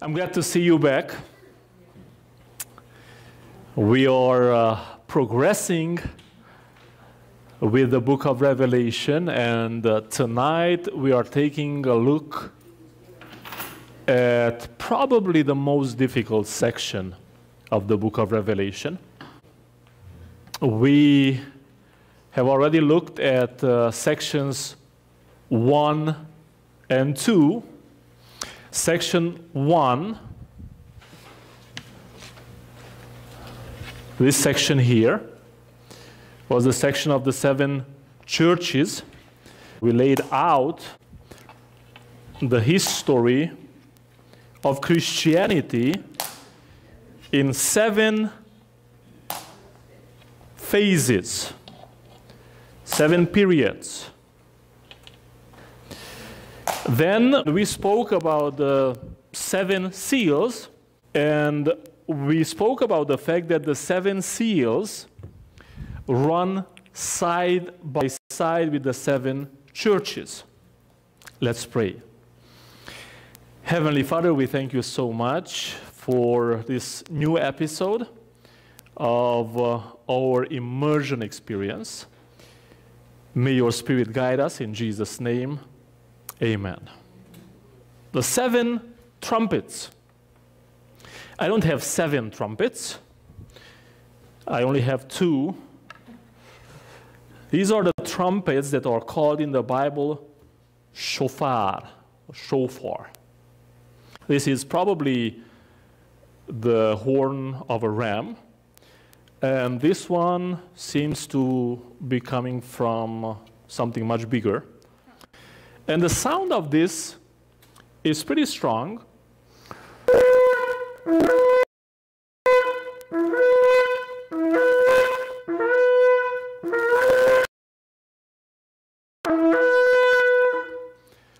I'm glad to see you back. We are uh, progressing with the book of Revelation, and uh, tonight we are taking a look at probably the most difficult section of the book of Revelation. We have already looked at uh, sections 1 and 2 section 1, this section here, was the section of the seven churches. We laid out the history of Christianity in seven phases, seven periods. Then we spoke about the seven seals, and we spoke about the fact that the seven seals run side by side with the seven churches. Let's pray. Heavenly Father, we thank you so much for this new episode of uh, our immersion experience. May your Spirit guide us in Jesus' name. Amen. The seven trumpets. I don't have seven trumpets. I only have two. These are the trumpets that are called in the Bible shofar, shofar. This is probably the horn of a ram. And this one seems to be coming from something much bigger. And the sound of this is pretty strong.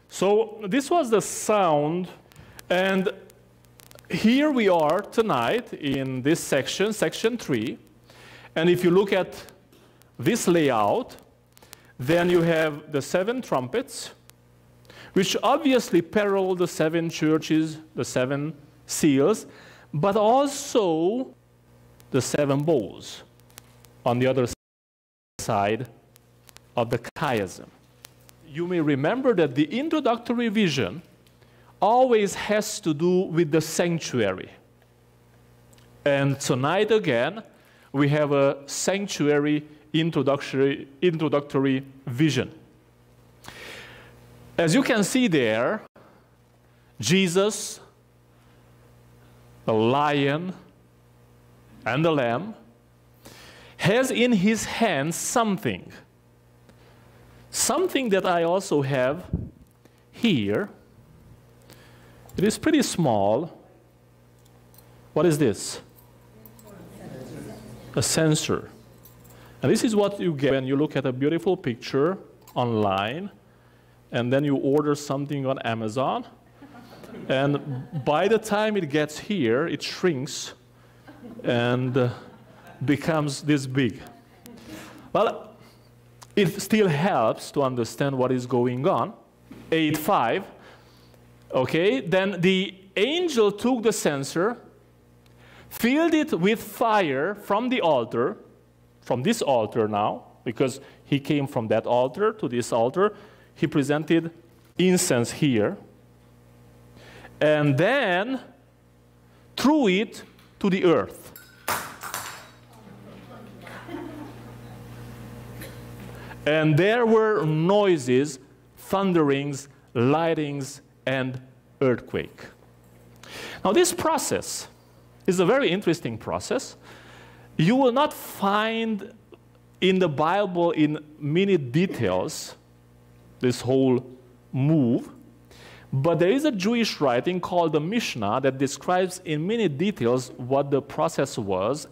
So this was the sound, and here we are tonight in this section, section three. And if you look at this layout, then you have the seven trumpets, which obviously parallel the seven churches, the seven seals, but also the seven bowls on the other side of the chiasm. You may remember that the introductory vision always has to do with the sanctuary. And tonight again, we have a sanctuary introductory, introductory vision. As you can see there, Jesus, the lion, and the lamb has in his hand something. Something that I also have here. It is pretty small. What is this? A censer. And this is what you get when you look at a beautiful picture online and then you order something on Amazon. and by the time it gets here, it shrinks and uh, becomes this big. Well, it still helps to understand what is going on. 8.5, okay, then the angel took the censer, filled it with fire from the altar, from this altar now, because he came from that altar to this altar, he presented incense here, and then threw it to the earth. And there were noises, thunderings, lightings, and earthquake. Now, this process is a very interesting process. You will not find in the Bible in many details this whole move. But there is a Jewish writing called the Mishnah that describes in many details what the process was.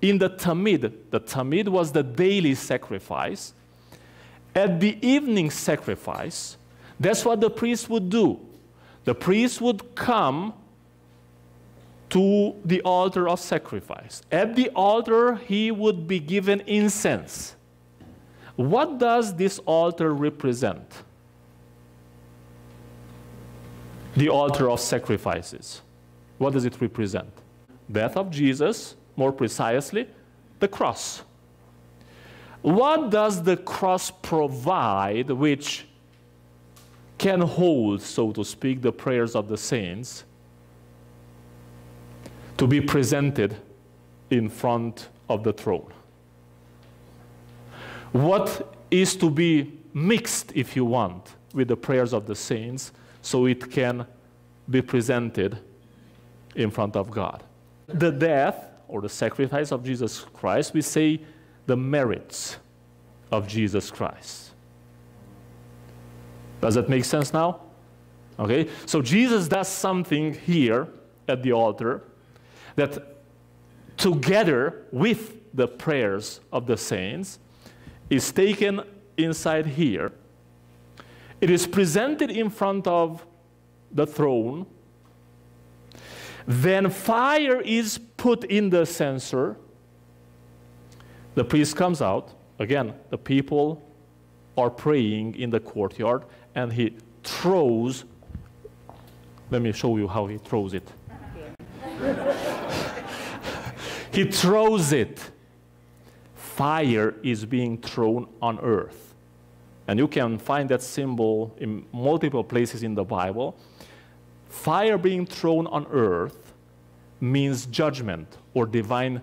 In the Tamid, the Tamid was the daily sacrifice. At the evening sacrifice, that's what the priest would do. The priest would come to the altar of sacrifice. At the altar, he would be given incense. What does this altar represent? The altar of sacrifices. What does it represent? Death of Jesus, more precisely, the cross. What does the cross provide which can hold, so to speak, the prayers of the saints to be presented in front of the throne? What is to be mixed, if you want, with the prayers of the saints so it can be presented in front of God? The death or the sacrifice of Jesus Christ, we say the merits of Jesus Christ. Does that make sense now? Okay, so Jesus does something here at the altar that together with the prayers of the saints is taken inside here. It is presented in front of the throne. Then fire is put in the censer. The priest comes out. Again, the people are praying in the courtyard, and he throws. Let me show you how he throws it. he throws it. Fire is being thrown on earth. And you can find that symbol in multiple places in the Bible. Fire being thrown on earth means judgment or divine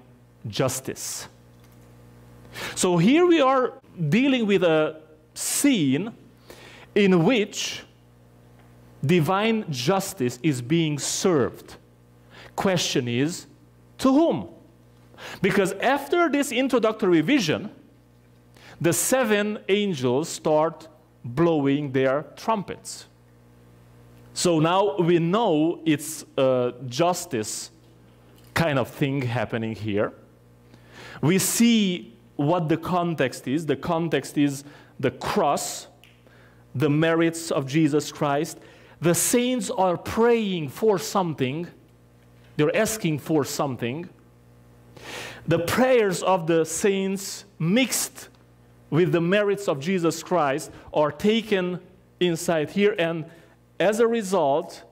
justice. So here we are dealing with a scene in which divine justice is being served. Question is, to whom? Because after this introductory vision, the seven angels start blowing their trumpets. So now we know it's uh, a justice kind of thing happening here. We see what the context is. The context is the cross, the merits of Jesus Christ. The saints are praying for something, they're asking for something. The prayers of the saints mixed with the merits of Jesus Christ are taken inside here, and as a result,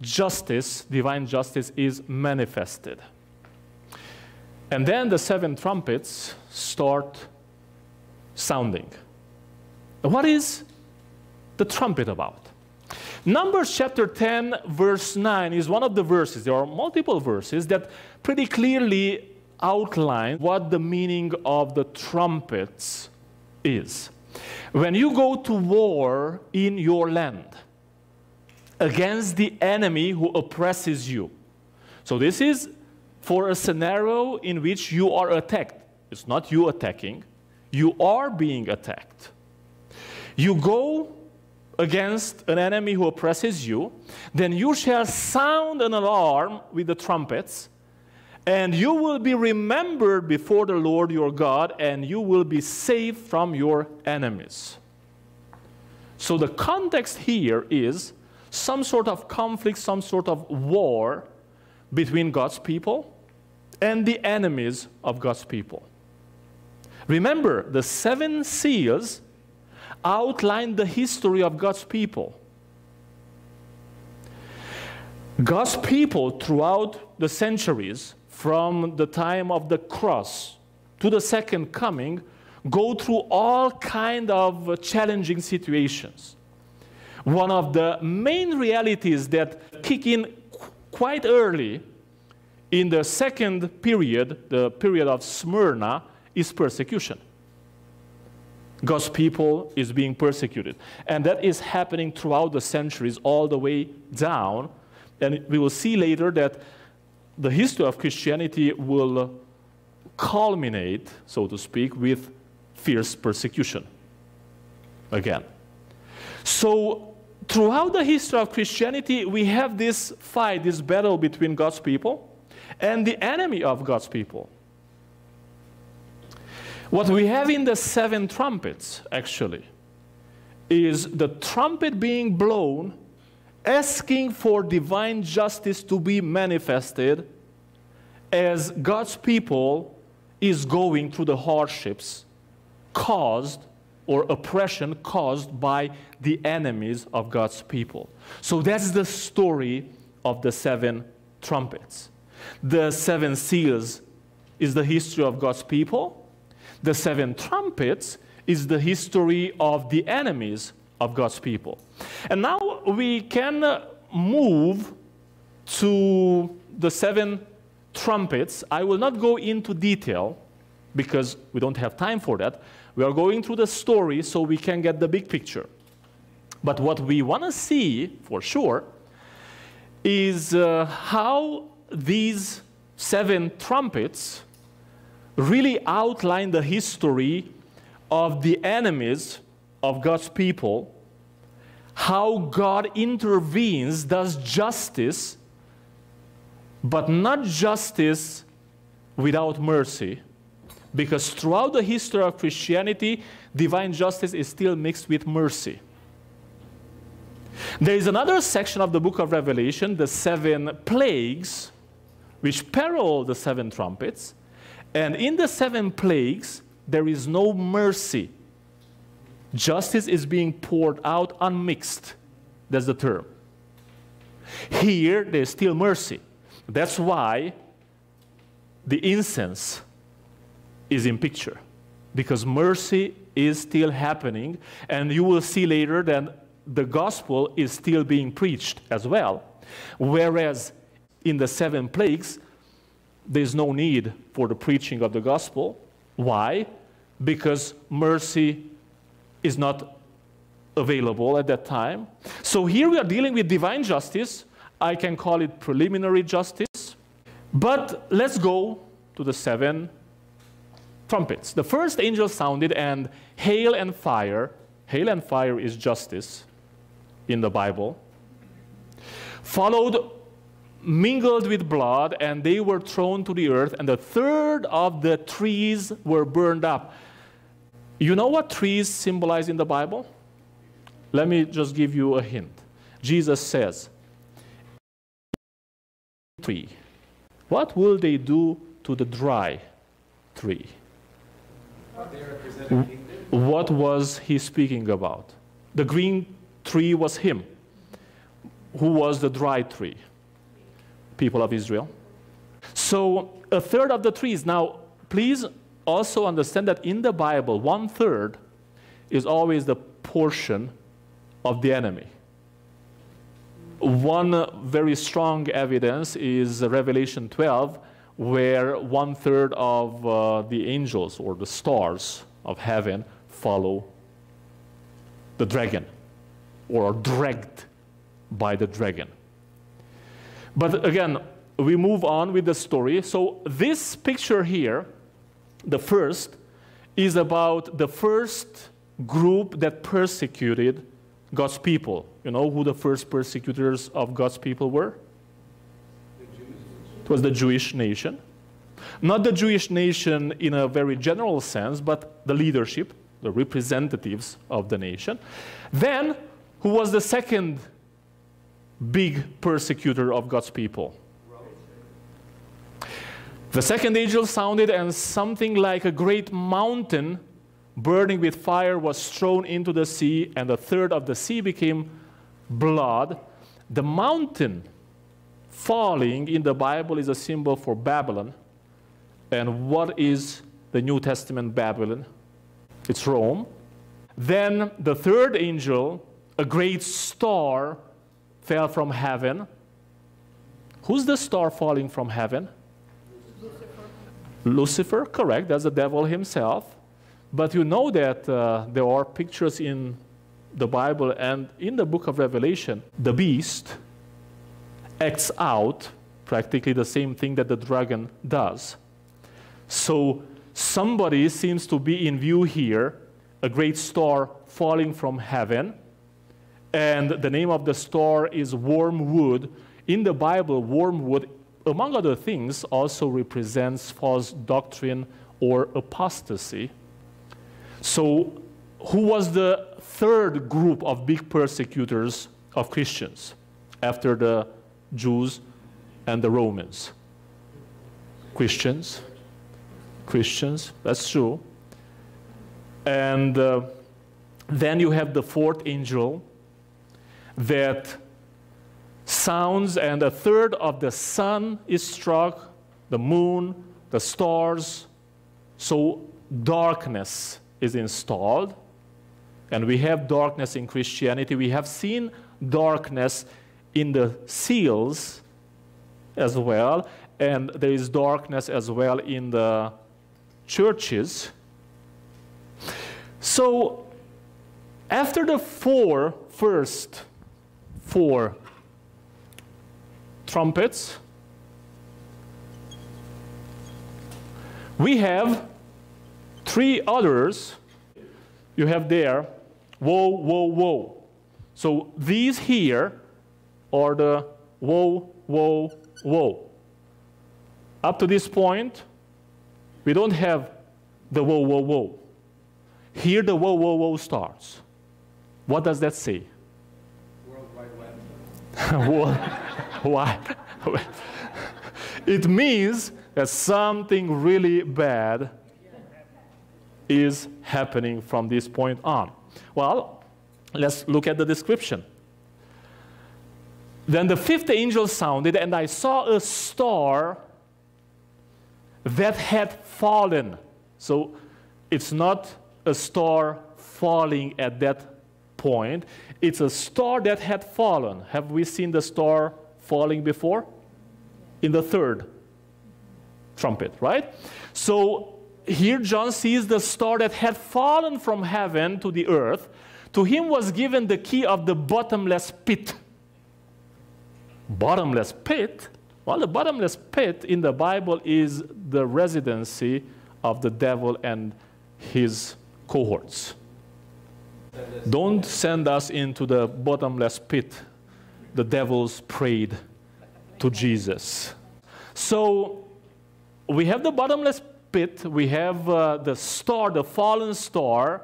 justice, divine justice, is manifested. And then the seven trumpets start sounding. What is the trumpet about? Numbers chapter 10, verse 9 is one of the verses. There are multiple verses that pretty clearly outline what the meaning of the trumpets is. When you go to war in your land against the enemy who oppresses you, so this is for a scenario in which you are attacked. It's not you attacking, you are being attacked. You go against an enemy who oppresses you, then you shall sound an alarm with the trumpets, and you will be remembered before the Lord your God, and you will be saved from your enemies. So the context here is some sort of conflict, some sort of war between God's people and the enemies of God's people. Remember, the seven seals outline the history of God's people. God's people throughout the centuries, from the time of the cross to the second coming, go through all kind of challenging situations. One of the main realities that kick in quite early in the second period, the period of Smyrna, is persecution. God's people is being persecuted. And that is happening throughout the centuries, all the way down. And we will see later that the history of Christianity will culminate, so to speak, with fierce persecution. Again. So, throughout the history of Christianity, we have this fight, this battle between God's people and the enemy of God's people. What we have in the seven trumpets, actually, is the trumpet being blown, asking for divine justice to be manifested as God's people is going through the hardships caused or oppression caused by the enemies of God's people. So that's the story of the seven trumpets. The seven seals is the history of God's people. The seven trumpets is the history of the enemies of God's people. And now we can move to the seven trumpets. I will not go into detail because we don't have time for that. We are going through the story so we can get the big picture. But what we want to see for sure is uh, how these seven trumpets really outline the history of the enemies of God's people, how God intervenes, does justice, but not justice without mercy. Because throughout the history of Christianity, divine justice is still mixed with mercy. There is another section of the book of Revelation, the seven plagues, which parallel the seven trumpets. And in the seven plagues, there is no mercy. Justice is being poured out unmixed. That's the term. Here, there's still mercy. That's why the incense is in picture, because mercy is still happening, and you will see later that the gospel is still being preached as well. Whereas in the seven plagues, there's no need for the preaching of the gospel. Why? Because mercy is not available at that time. So here we are dealing with divine justice. I can call it preliminary justice. But let's go to the seven trumpets. The first angel sounded, and hail and fire, hail and fire is justice in the Bible, followed mingled with blood, and they were thrown to the earth, and a third of the trees were burned up. You know what trees symbolize in the Bible? Let me just give you a hint. Jesus says, tree. What will they do to the dry tree? What was he speaking about? The green tree was him. Who was the dry tree? People of Israel. So a third of the trees. Now, please also understand that in the Bible, one third is always the portion of the enemy. One very strong evidence is Revelation 12, where one third of uh, the angels or the stars of heaven follow the dragon or are dragged by the dragon. But again, we move on with the story. So this picture here, the first, is about the first group that persecuted God's people. You know who the first persecutors of God's people were? It was the Jewish nation. Not the Jewish nation in a very general sense, but the leadership, the representatives of the nation. Then, who was the second big persecutor of God's people. The second angel sounded, and something like a great mountain burning with fire was thrown into the sea, and a third of the sea became blood. The mountain falling in the Bible is a symbol for Babylon. And what is the New Testament Babylon? It's Rome. Then the third angel, a great star, fell from heaven. Who's the star falling from heaven? Lucifer. Lucifer, correct. That's the devil himself. But you know that uh, there are pictures in the Bible and in the book of Revelation. The beast acts out practically the same thing that the dragon does. So somebody seems to be in view here, a great star falling from heaven and the name of the star is wormwood. In the Bible, wormwood, among other things, also represents false doctrine or apostasy. So, who was the third group of big persecutors of Christians after the Jews and the Romans? Christians. Christians, that's true. And uh, then you have the fourth angel, that sounds, and a third of the sun is struck, the moon, the stars. So darkness is installed. And we have darkness in Christianity. We have seen darkness in the seals as well. And there is darkness as well in the churches. So after the four first four trumpets, we have three others you have there. Whoa, whoa, whoa. So these here are the whoa, whoa, whoa. Up to this point, we don't have the whoa, whoa, whoa. Here the whoa, whoa, whoa starts. What does that say? Why? it means that something really bad is happening from this point on. Well, let's look at the description. Then the fifth angel sounded, and I saw a star that had fallen. So it's not a star falling at that point, it's a star that had fallen. Have we seen the star falling before? In the third trumpet, right? So here John sees the star that had fallen from heaven to the earth. To him was given the key of the bottomless pit. Bottomless pit? Well, the bottomless pit in the Bible is the residency of the devil and his cohorts. Don't send us into the bottomless pit. The devils prayed to Jesus. So we have the bottomless pit, we have uh, the star, the fallen star,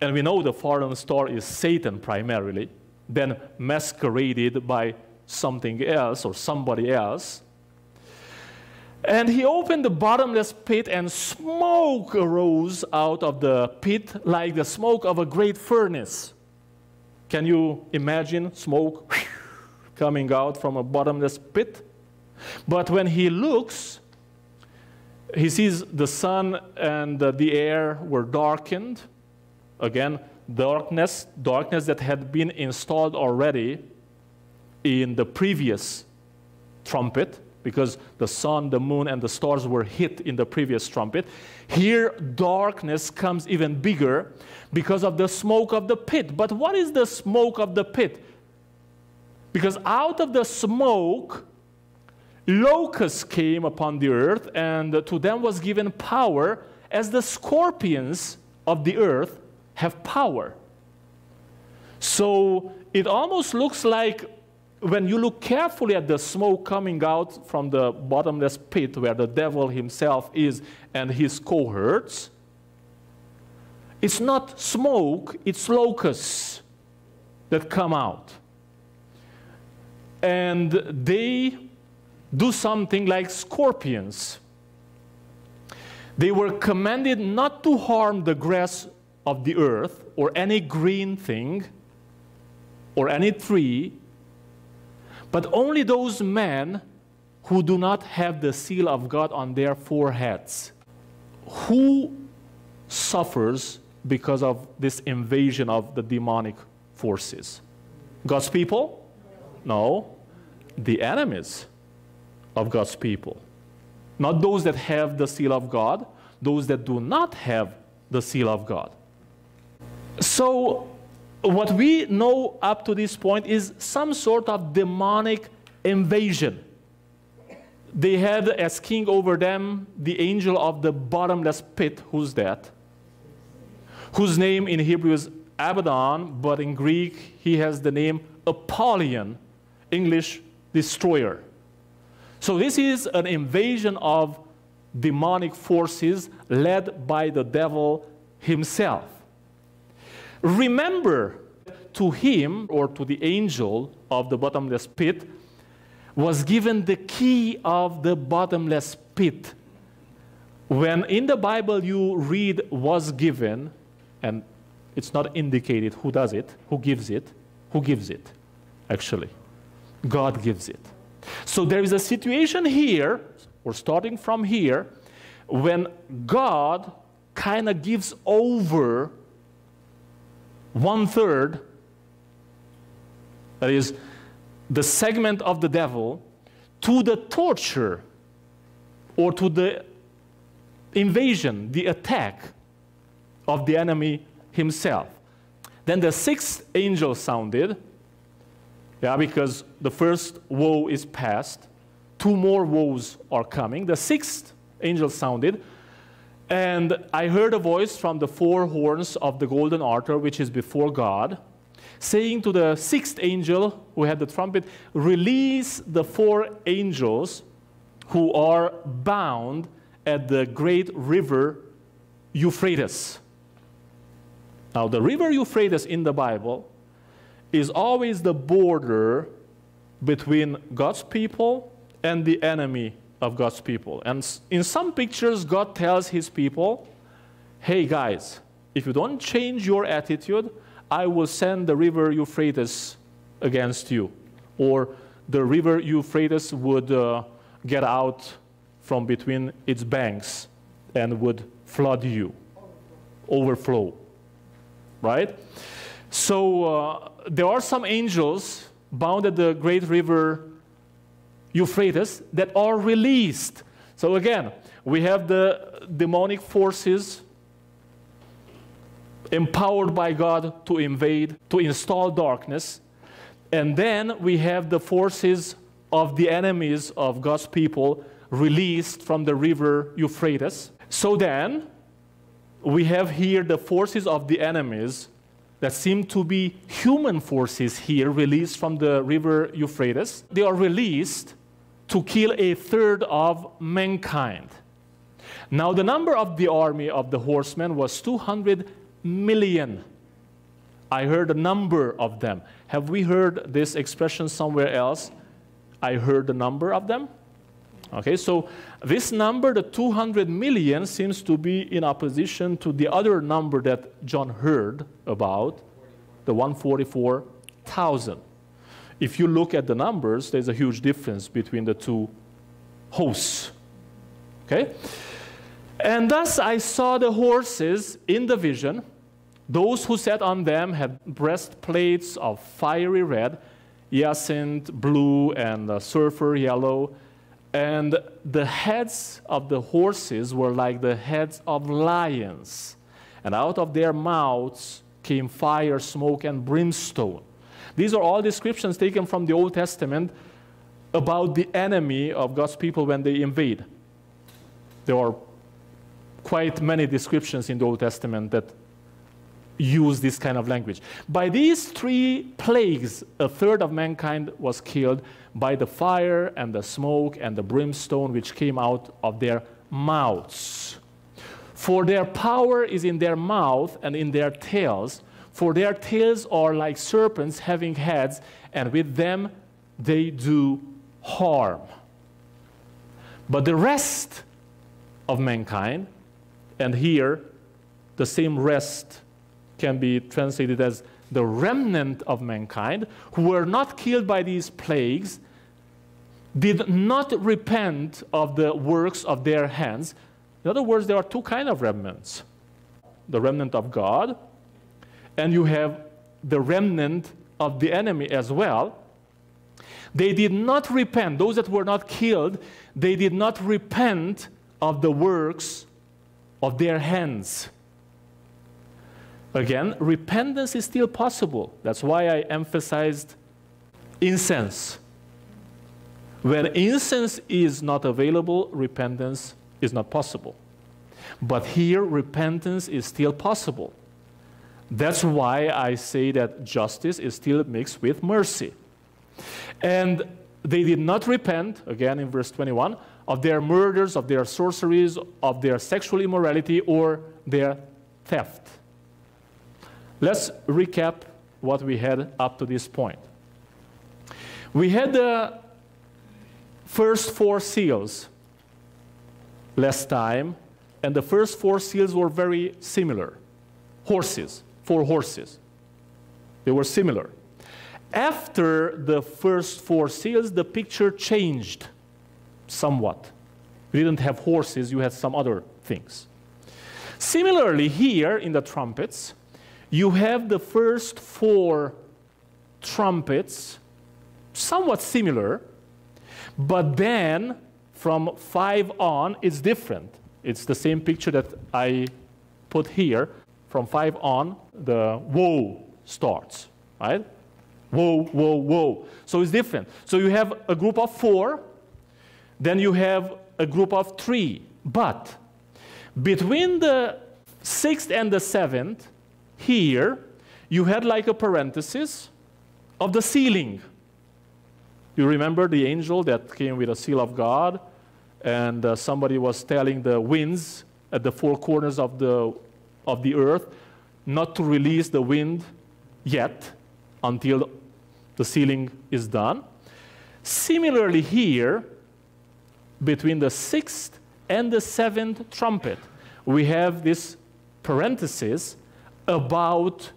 and we know the fallen star is Satan primarily, then masqueraded by something else or somebody else. And he opened the bottomless pit, and smoke arose out of the pit like the smoke of a great furnace. Can you imagine smoke coming out from a bottomless pit? But when he looks, he sees the sun and the air were darkened. Again, darkness, darkness that had been installed already in the previous trumpet, because the sun, the moon, and the stars were hit in the previous trumpet. Here, darkness comes even bigger because of the smoke of the pit. But what is the smoke of the pit? Because out of the smoke, locusts came upon the earth, and to them was given power as the scorpions of the earth have power. So it almost looks like when you look carefully at the smoke coming out from the bottomless pit where the devil himself is and his cohorts, it's not smoke, it's locusts that come out. And they do something like scorpions. They were commanded not to harm the grass of the earth or any green thing or any tree, but only those men who do not have the seal of God on their foreheads. Who suffers because of this invasion of the demonic forces? God's people? No, the enemies of God's people. Not those that have the seal of God, those that do not have the seal of God. So, what we know up to this point is some sort of demonic invasion. They had as king over them the angel of the bottomless pit. Who's that? Whose name in Hebrew is Abaddon, but in Greek he has the name Apollyon, English destroyer. So this is an invasion of demonic forces led by the devil himself. Remember, to him or to the angel of the bottomless pit was given the key of the bottomless pit. When in the Bible you read was given, and it's not indicated who does it, who gives it, who gives it, actually. God gives it. So there is a situation here, or starting from here, when God kind of gives over one third, that is, the segment of the devil, to the torture or to the invasion, the attack of the enemy himself. Then the sixth angel sounded, yeah, because the first woe is past. Two more woes are coming. The sixth angel sounded, and I heard a voice from the four horns of the golden altar, which is before God, saying to the sixth angel who had the trumpet, Release the four angels who are bound at the great river Euphrates. Now, the river Euphrates in the Bible is always the border between God's people and the enemy of God's people. And in some pictures, God tells his people, hey guys, if you don't change your attitude, I will send the river Euphrates against you. Or the river Euphrates would uh, get out from between its banks and would flood you, overflow. Right? So uh, there are some angels bound at the great river Euphrates that are released. So again, we have the demonic forces empowered by God to invade, to install darkness. And then we have the forces of the enemies of God's people released from the river Euphrates. So then, we have here the forces of the enemies that seem to be human forces here released from the river Euphrates. They are released to kill a third of mankind. Now, the number of the army of the horsemen was 200 million. I heard a number of them. Have we heard this expression somewhere else? I heard the number of them. Okay, so this number, the 200 million, seems to be in opposition to the other number that John heard about, the 144,000. If you look at the numbers, there's a huge difference between the two hosts. Okay? And thus I saw the horses in the vision. Those who sat on them had breastplates of fiery red, jacinth blue, and uh, yellow and the heads of the horses were like the heads of lions, and out of their mouths came fire, smoke, and brimstone. These are all descriptions taken from the Old Testament about the enemy of God's people when they invade. There are quite many descriptions in the Old Testament that use this kind of language. By these three plagues, a third of mankind was killed by the fire and the smoke and the brimstone which came out of their mouths. For their power is in their mouth and in their tails, for their tails are like serpents having heads, and with them they do harm. But the rest of mankind, and here the same rest can be translated as the remnant of mankind, who were not killed by these plagues, did not repent of the works of their hands. In other words, there are two kinds of remnants the remnant of God, and you have the remnant of the enemy as well. They did not repent, those that were not killed, they did not repent of the works of their hands. Again, repentance is still possible. That's why I emphasized incense. When incense is not available, repentance is not possible. But here, repentance is still possible. That's why I say that justice is still mixed with mercy. And they did not repent, again in verse 21, of their murders, of their sorceries, of their sexual immorality, or their theft. Let's recap what we had up to this point. We had the first four seals last time, and the first four seals were very similar. Horses, four horses. They were similar. after the first four seals, the picture changed somewhat. You didn't have horses, you had some other things. Similarly, here in the trumpets, you have the first four trumpets, somewhat similar, but then from five on, it's different. It's the same picture that I put here. From five on, the woe starts, right? Whoa, whoa, whoa. So it's different. So you have a group of four, then you have a group of three. But between the sixth and the seventh, here, you had like a parenthesis of the sealing. You remember the angel that came with a seal of God, and uh, somebody was telling the winds at the four corners of the, of the earth not to release the wind yet until the sealing is done. Similarly, here, between the sixth and the seventh trumpet, we have this parenthesis about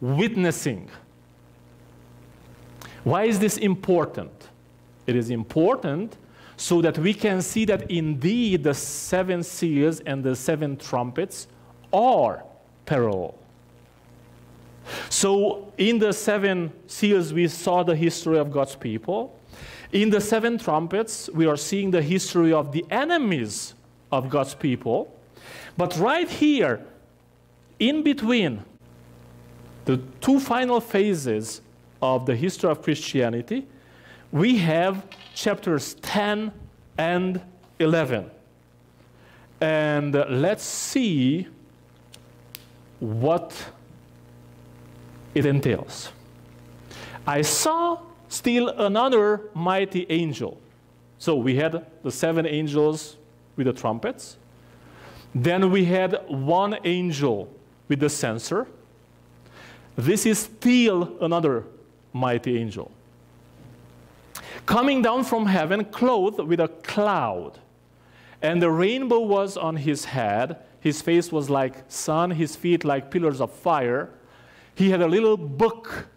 witnessing. Why is this important? It is important so that we can see that indeed the seven seals and the seven trumpets are parallel. So, in the seven seals, we saw the history of God's people. In the seven trumpets, we are seeing the history of the enemies of God's people. But right here, in between the two final phases of the history of Christianity, we have chapters 10 and 11. And uh, let's see what it entails. I saw still another mighty angel. So we had the seven angels with the trumpets. Then we had one angel with the censer. This is still another mighty angel. Coming down from heaven, clothed with a cloud, and the rainbow was on his head. His face was like sun, his feet like pillars of fire he had a little book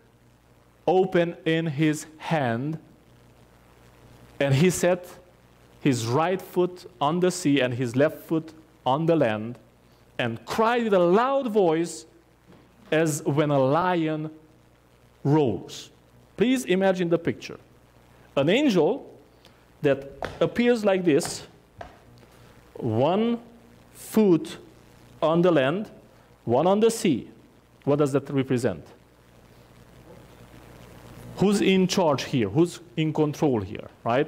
open in his hand, and he set his right foot on the sea and his left foot on the land, and cried with a loud voice as when a lion roars. Please imagine the picture. An angel that appears like this, one foot on the land, one on the sea. What does that represent? Who's in charge here? Who's in control here, right?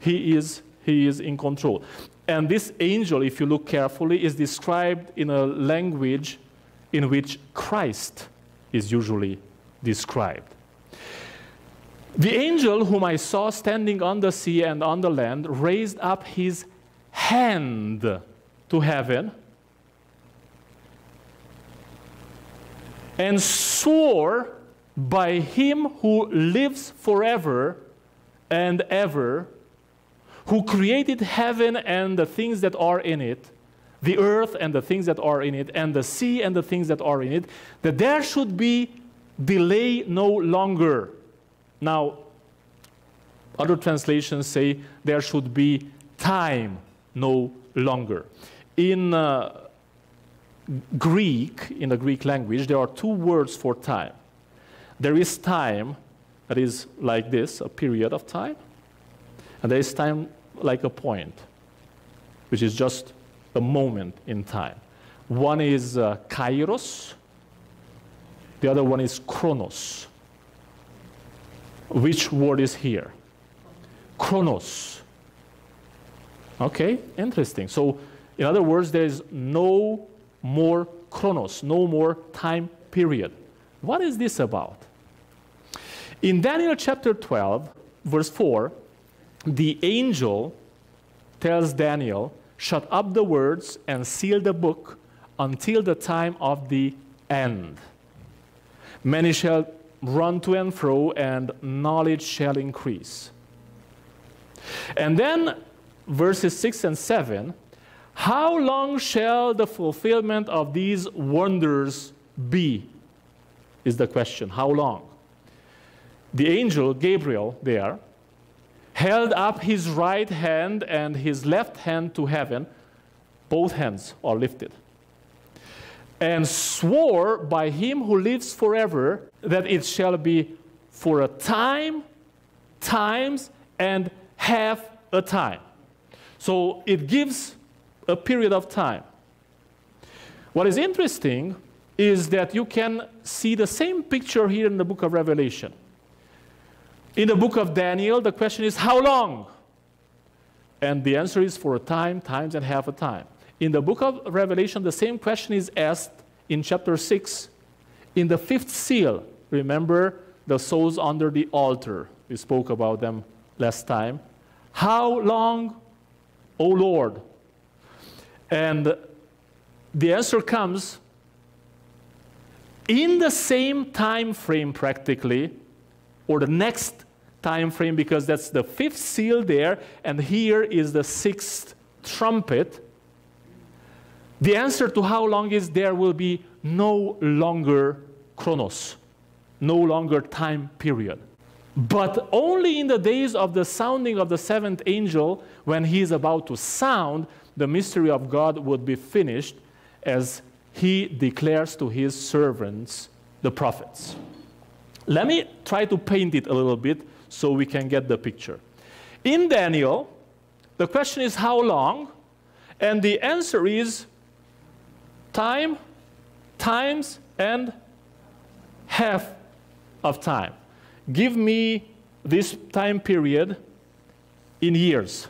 He is, he is in control. And this angel, if you look carefully, is described in a language in which Christ is usually described. The angel whom I saw standing on the sea and on the land raised up his hand to heaven and swore by him who lives forever and ever, who created heaven and the things that are in it, the earth and the things that are in it, and the sea and the things that are in it, that there should be delay no longer. Now, other translations say there should be time no longer. In uh, Greek, in the Greek language, there are two words for time. There is time that is like this, a period of time, and there is time like a point, which is just a moment in time. One is uh, kairos, the other one is chronos. Which word is here? Chronos. Okay, interesting. So, in other words, there is no more chronos, no more time period. What is this about? In Daniel chapter 12, verse 4, the angel tells Daniel, Shut up the words and seal the book until the time of the end. Many shall run to and fro, and knowledge shall increase. And then verses 6 and 7 how long shall the fulfillment of these wonders be? Is the question. How long? the angel Gabriel there held up his right hand and his left hand to heaven. Both hands are lifted. And swore by him who lives forever that it shall be for a time, times, and half a time. So it gives a period of time. What is interesting is that you can see the same picture here in the book of Revelation. In the book of Daniel, the question is, how long? And the answer is for a time, times, and half a time. In the book of Revelation, the same question is asked in chapter 6. In the fifth seal, remember the souls under the altar. We spoke about them last time. How long, O Lord? And the answer comes in the same time frame practically or the next time frame because that's the fifth seal there and here is the sixth trumpet. The answer to how long is there will be no longer chronos no longer time period. But only in the days of the sounding of the seventh angel when he is about to sound the mystery of god would be finished as he declares to his servants, the prophets. Let me try to paint it a little bit so we can get the picture. In Daniel, the question is how long? And the answer is time, times, and half of time. Give me this time period in years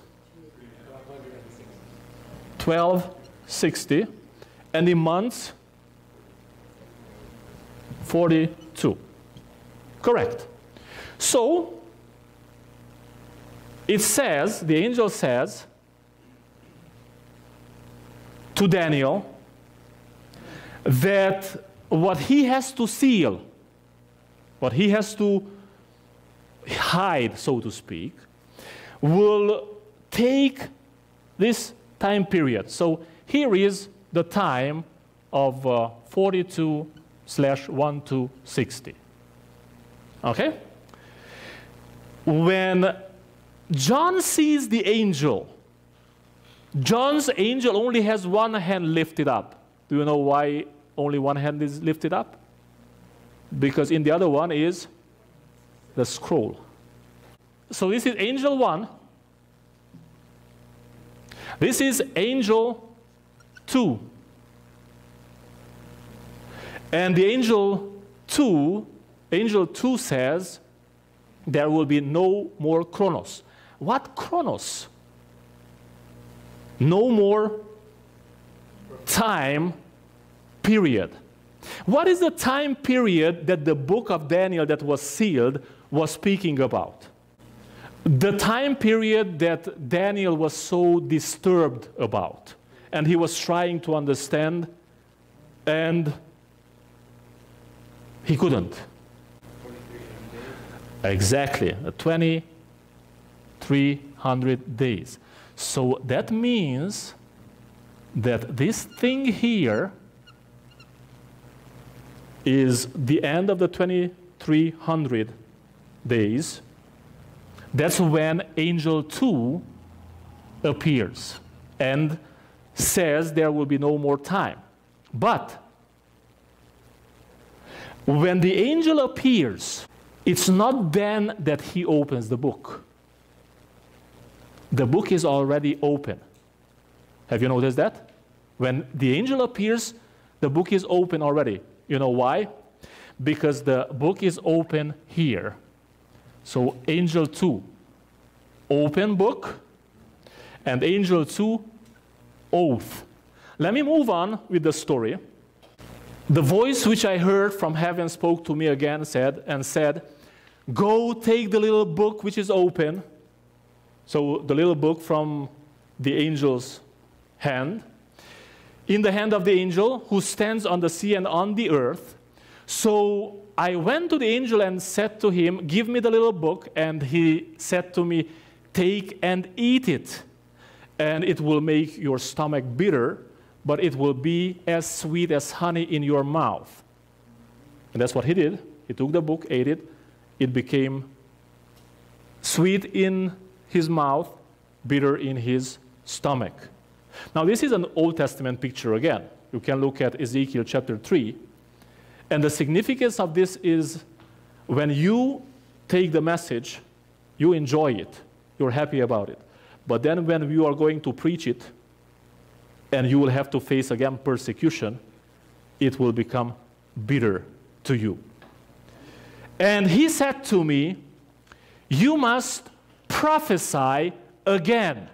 1260 and in months 42. Correct. So it says, the angel says to Daniel that what he has to seal, what he has to hide, so to speak, will take this time period. So here is the time of uh, 42 slash 1 to 60. Okay? When John sees the angel, John's angel only has one hand lifted up. Do you know why only one hand is lifted up? Because in the other one is the scroll. So this is angel 1. This is angel 2. And the angel 2, angel 2 says, there will be no more chronos. What chronos? No more time period. What is the time period that the book of Daniel that was sealed was speaking about? The time period that Daniel was so disturbed about and he was trying to understand, and he couldn't. Exactly, 2,300 days. So that means that this thing here is the end of the 2,300 days. That's when angel 2 appears. And says there will be no more time. But when the angel appears, it's not then that he opens the book. The book is already open. Have you noticed that? When the angel appears, the book is open already. You know why? Because the book is open here. So, angel 2, open book, and angel 2, oath. Let me move on with the story. The voice which I heard from heaven spoke to me again said and said, "Go take the little book which is open." So the little book from the angel's hand in the hand of the angel who stands on the sea and on the earth. So I went to the angel and said to him, Give me the little book. And he said to me, Take and eat it and it will make your stomach bitter, but it will be as sweet as honey in your mouth. And that's what he did. He took the book, ate it, it became sweet in his mouth, bitter in his stomach. Now, this is an Old Testament picture again. You can look at Ezekiel chapter 3. And the significance of this is when you take the message, you enjoy it, you're happy about it. But then when you are going to preach it, and you will have to face again persecution, it will become bitter to you. And he said to me, You must prophesy again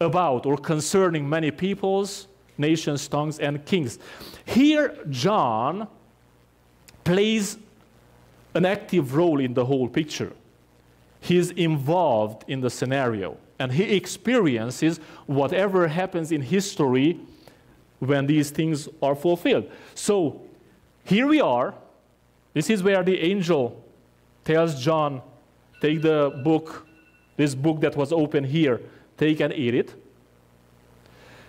about or concerning many peoples, nations, tongues, and kings. Here, John plays an active role in the whole picture. He's involved in the scenario and he experiences whatever happens in history when these things are fulfilled. So here we are. This is where the angel tells John, take the book, this book that was open here, take and eat it.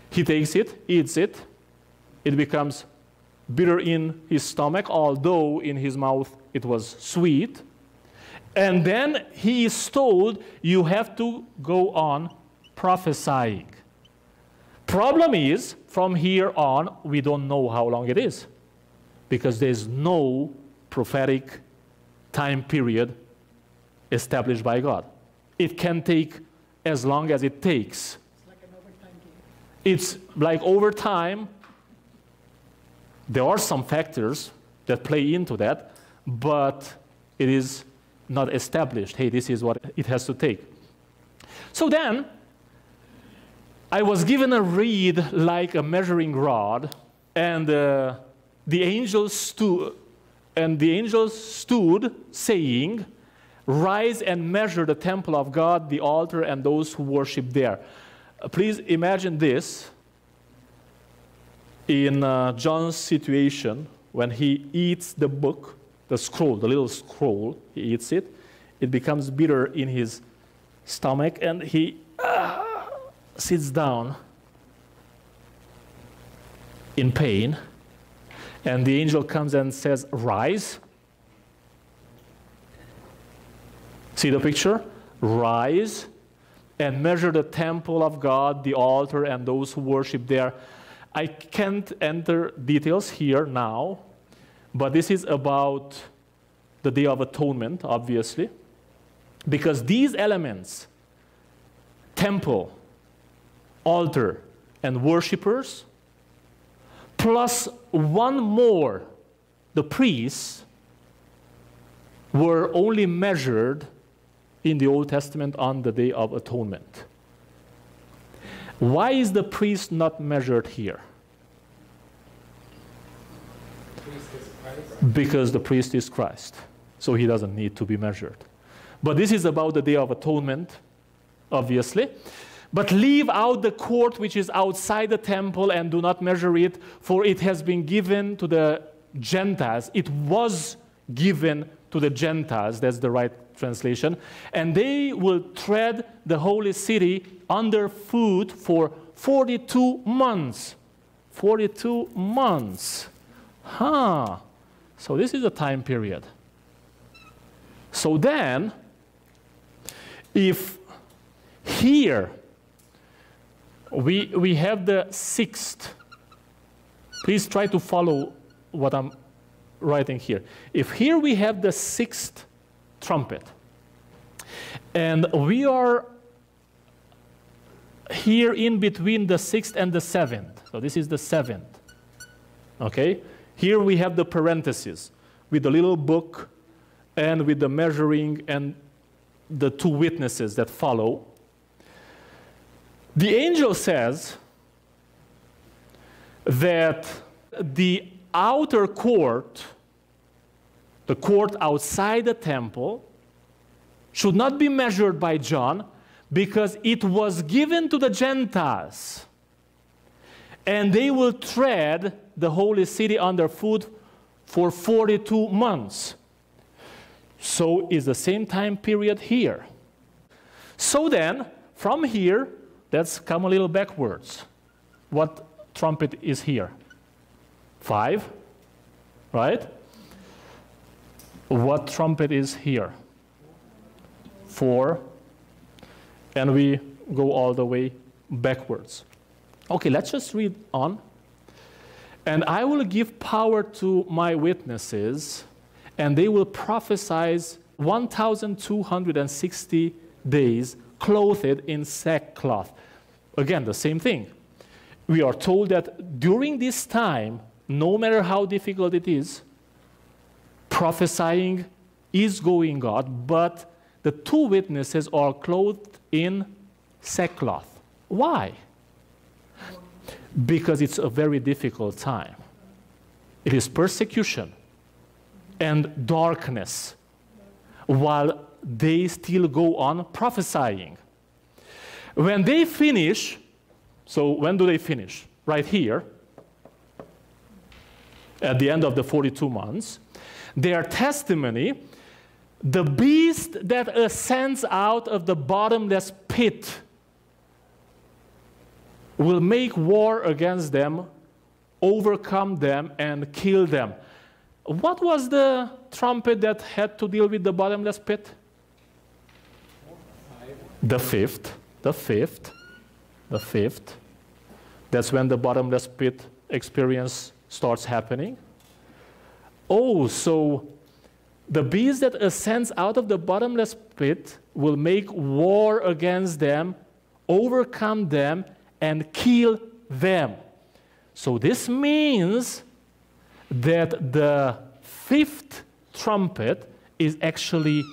He takes it, eats it. It becomes bitter in his stomach, although in his mouth it was sweet. And then he is told, you have to go on prophesying. Problem is, from here on, we don't know how long it is because there's no prophetic time period established by God. It can take as long as it takes. It's like an overtime game. It's like over time, there are some factors that play into that, but it is not established. Hey, this is what it has to take. So then, I was given a reed like a measuring rod, and uh, the angel stood, and the angel stood, saying, "Rise and measure the temple of God, the altar, and those who worship there." Uh, please imagine this in uh, John's situation when he eats the book the scroll, the little scroll, he eats it. It becomes bitter in his stomach, and he uh, sits down in pain. And the angel comes and says, Rise. See the picture? Rise and measure the temple of God, the altar, and those who worship there. I can't enter details here now, but this is about the Day of Atonement, obviously, because these elements temple, altar, and worshippers, plus one more, the priests, were only measured in the Old Testament on the Day of Atonement. Why is the priest not measured here? Because the priest is Christ. So he doesn't need to be measured. But this is about the Day of Atonement, obviously. But leave out the court which is outside the temple and do not measure it, for it has been given to the Gentiles. It was given to the Gentiles. That's the right translation. And they will tread the holy city under underfoot for 42 months. 42 months. Huh. So this is a time period. So then, if here we, we have the sixth, please try to follow what I'm writing here. If here we have the sixth trumpet, and we are here in between the sixth and the seventh, so this is the seventh, okay? Here we have the parentheses with the little book and with the measuring and the two witnesses that follow. The angel says that the outer court, the court outside the temple, should not be measured by John because it was given to the Gentiles. And they will tread the holy city underfoot for 42 months. So is the same time period here. So then, from here, let's come a little backwards. What trumpet is here? Five, right? What trumpet is here? Four. And we go all the way backwards. Okay, let's just read on. And I will give power to my witnesses, and they will prophesy 1,260 days, clothed in sackcloth. Again, the same thing. We are told that during this time, no matter how difficult it is, prophesying is going on, but the two witnesses are clothed in sackcloth. Why? Because it's a very difficult time. It is persecution and darkness while they still go on prophesying. When they finish, so when do they finish? Right here, at the end of the 42 months, their testimony, the beast that ascends out of the bottomless pit will make war against them, overcome them, and kill them. What was the trumpet that had to deal with the bottomless pit? The fifth, the fifth, the fifth. That's when the bottomless pit experience starts happening. Oh, so the beast that ascends out of the bottomless pit will make war against them, overcome them, and kill them. So this means that the fifth trumpet is actually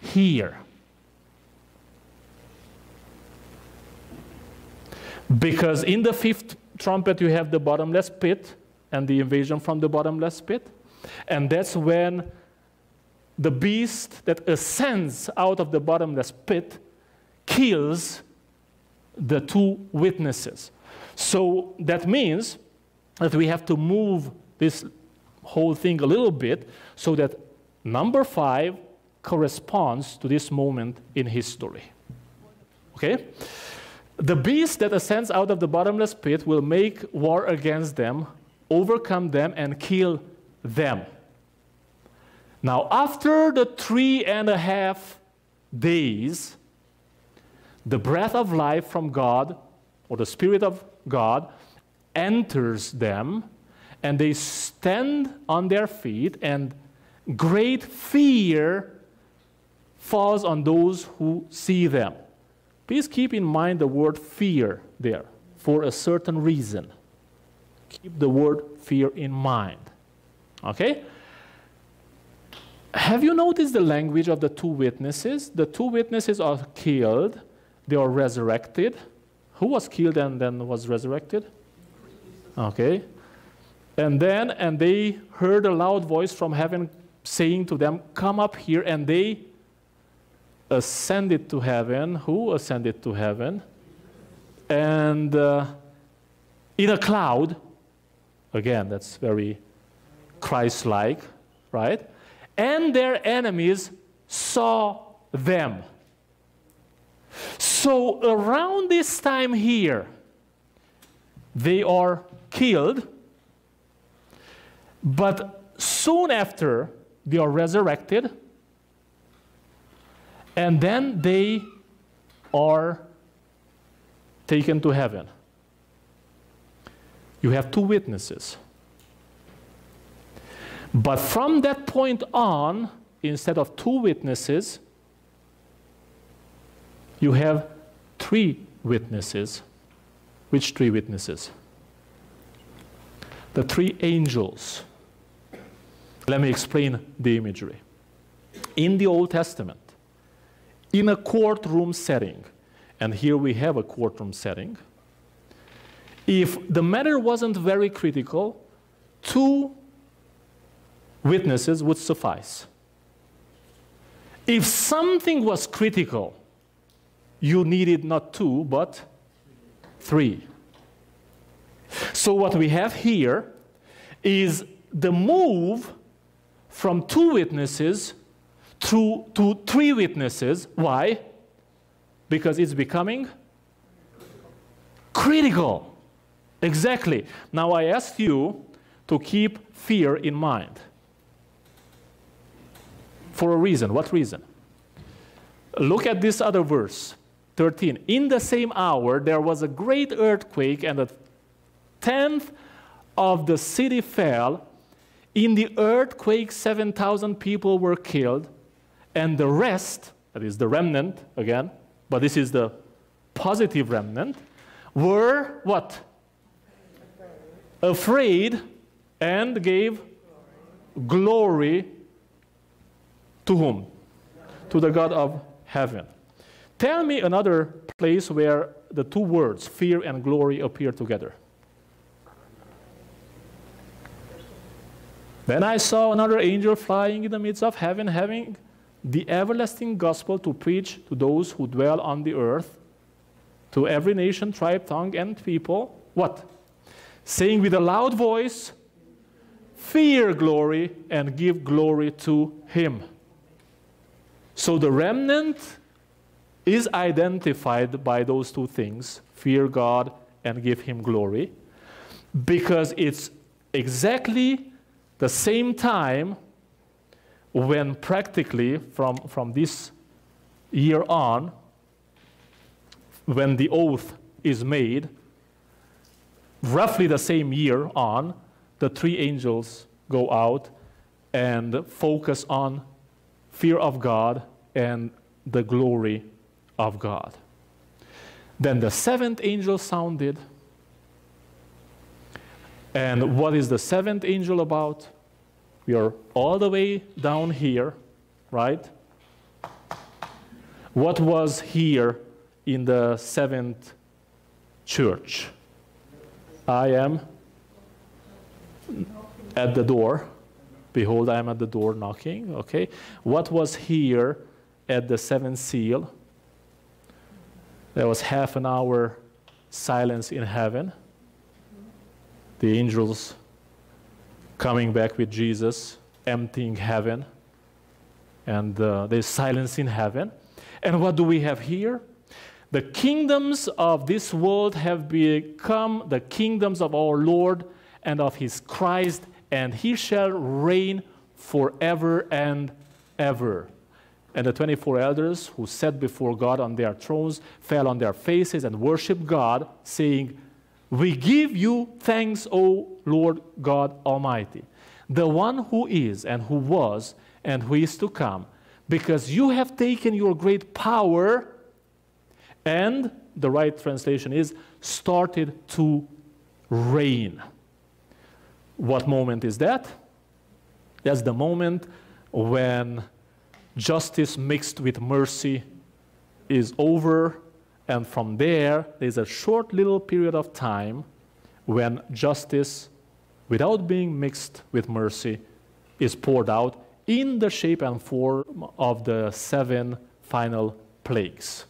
here. Because in the fifth trumpet, you have the bottomless pit and the invasion from the bottomless pit. And that's when the beast that ascends out of the bottomless pit kills the two witnesses. So that means that we have to move this whole thing a little bit so that number five corresponds to this moment in history. Okay? The beast that ascends out of the bottomless pit will make war against them, overcome them, and kill them. Now, after the three and a half days, the breath of life from God, or the Spirit of God, enters them, and they stand on their feet, and great fear falls on those who see them. Please keep in mind the word fear there for a certain reason. Keep the word fear in mind. Okay? Have you noticed the language of the two witnesses? The two witnesses are killed, they are resurrected. Who was killed and then was resurrected? Okay. And then, and they heard a loud voice from heaven saying to them, Come up here. And they ascended to heaven. Who ascended to heaven? And uh, in a cloud, again, that's very Christ like, right? And their enemies saw them. So around this time here, they are killed, but soon after, they are resurrected, and then they are taken to heaven. You have two witnesses. But from that point on, instead of two witnesses, you have three witnesses. Which three witnesses? The three angels. Let me explain the imagery. In the Old Testament, in a courtroom setting, and here we have a courtroom setting, if the matter wasn't very critical, two witnesses would suffice. If something was critical, you needed not two, but three. So, what we have here is the move from two witnesses to, to three witnesses. Why? Because it's becoming critical. Exactly. Now, I asked you to keep fear in mind. For a reason. What reason? Look at this other verse, 13. In the same hour, there was a great earthquake, and a tenth of the city fell. In the earthquake, 7,000 people were killed, and the rest, that is the remnant again, but this is the positive remnant, were what? Afraid and gave glory to whom? To the God of heaven. Tell me another place where the two words, fear and glory, appear together. Then I saw another angel flying in the midst of heaven, having the everlasting gospel to preach to those who dwell on the earth, to every nation, tribe, tongue, and people. What? Saying with a loud voice, Fear glory and give glory to him. So the remnant is identified by those two things fear God and give him glory because it's exactly the same time when practically from, from this year on, when the oath is made, roughly the same year on, the three angels go out and focus on fear of God and the glory of God. Then the seventh angel sounded. And what is the seventh angel about? We are all the way down here, right? What was here in the seventh church? I am at the door. Behold, I am at the door knocking. Okay. What was here at the seventh seal? There was half an hour silence in heaven. The angels coming back with Jesus, emptying heaven, and uh, there's silence in heaven. And what do we have here? The kingdoms of this world have become the kingdoms of our Lord and of his Christ, and he shall reign forever and ever. And the 24 elders who sat before God on their thrones fell on their faces and worshiped God, saying, We give you thanks, O Lord God Almighty, the one who is and who was and who is to come, because you have taken your great power and, the right translation is, started to reign. What moment is that? That's the moment when justice mixed with mercy is over, and from there, there's a short little period of time when justice, without being mixed with mercy, is poured out in the shape and form of the seven final plagues.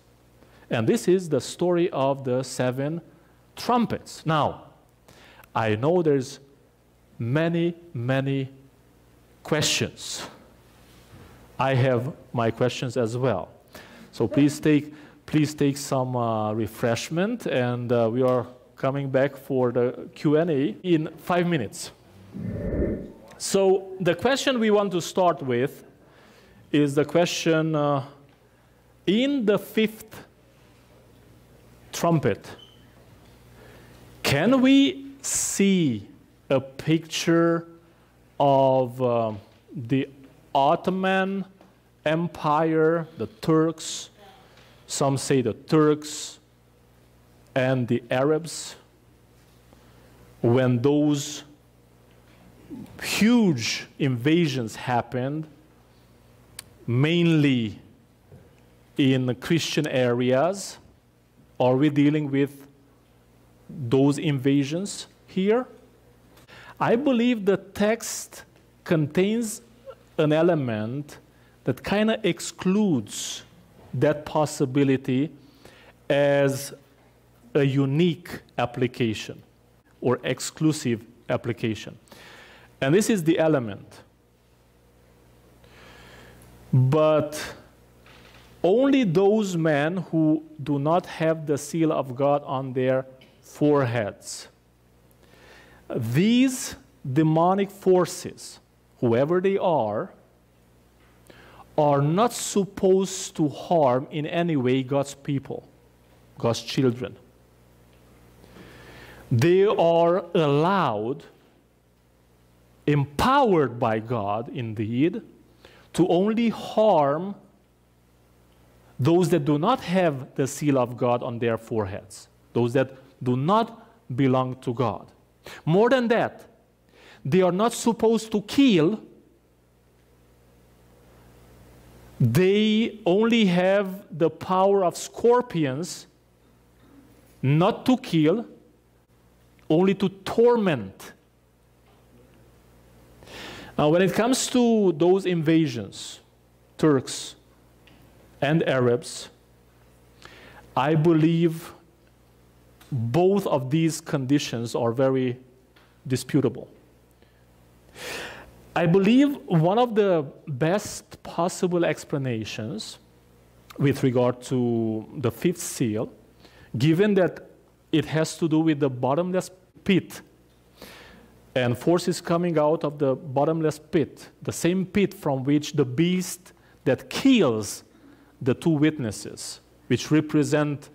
And this is the story of the seven trumpets. Now, I know there's many, many questions. I have my questions as well. So please take, please take some uh, refreshment, and uh, we are coming back for the Q&A in five minutes. So the question we want to start with is the question, uh, in the fifth trumpet, can we see a picture of uh, the Ottoman Empire, the Turks, some say the Turks, and the Arabs, when those huge invasions happened, mainly in the Christian areas, are we dealing with those invasions here? I believe the text contains an element that kind of excludes that possibility as a unique application or exclusive application. And this is the element. But only those men who do not have the seal of God on their foreheads these demonic forces, whoever they are, are not supposed to harm in any way God's people, God's children. They are allowed, empowered by God indeed, to only harm those that do not have the seal of God on their foreheads, those that do not belong to God. More than that, they are not supposed to kill. They only have the power of scorpions not to kill, only to torment. Now, when it comes to those invasions, Turks and Arabs, I believe both of these conditions are very disputable. I believe one of the best possible explanations with regard to the fifth seal, given that it has to do with the bottomless pit and forces coming out of the bottomless pit, the same pit from which the beast that kills the two witnesses, which represent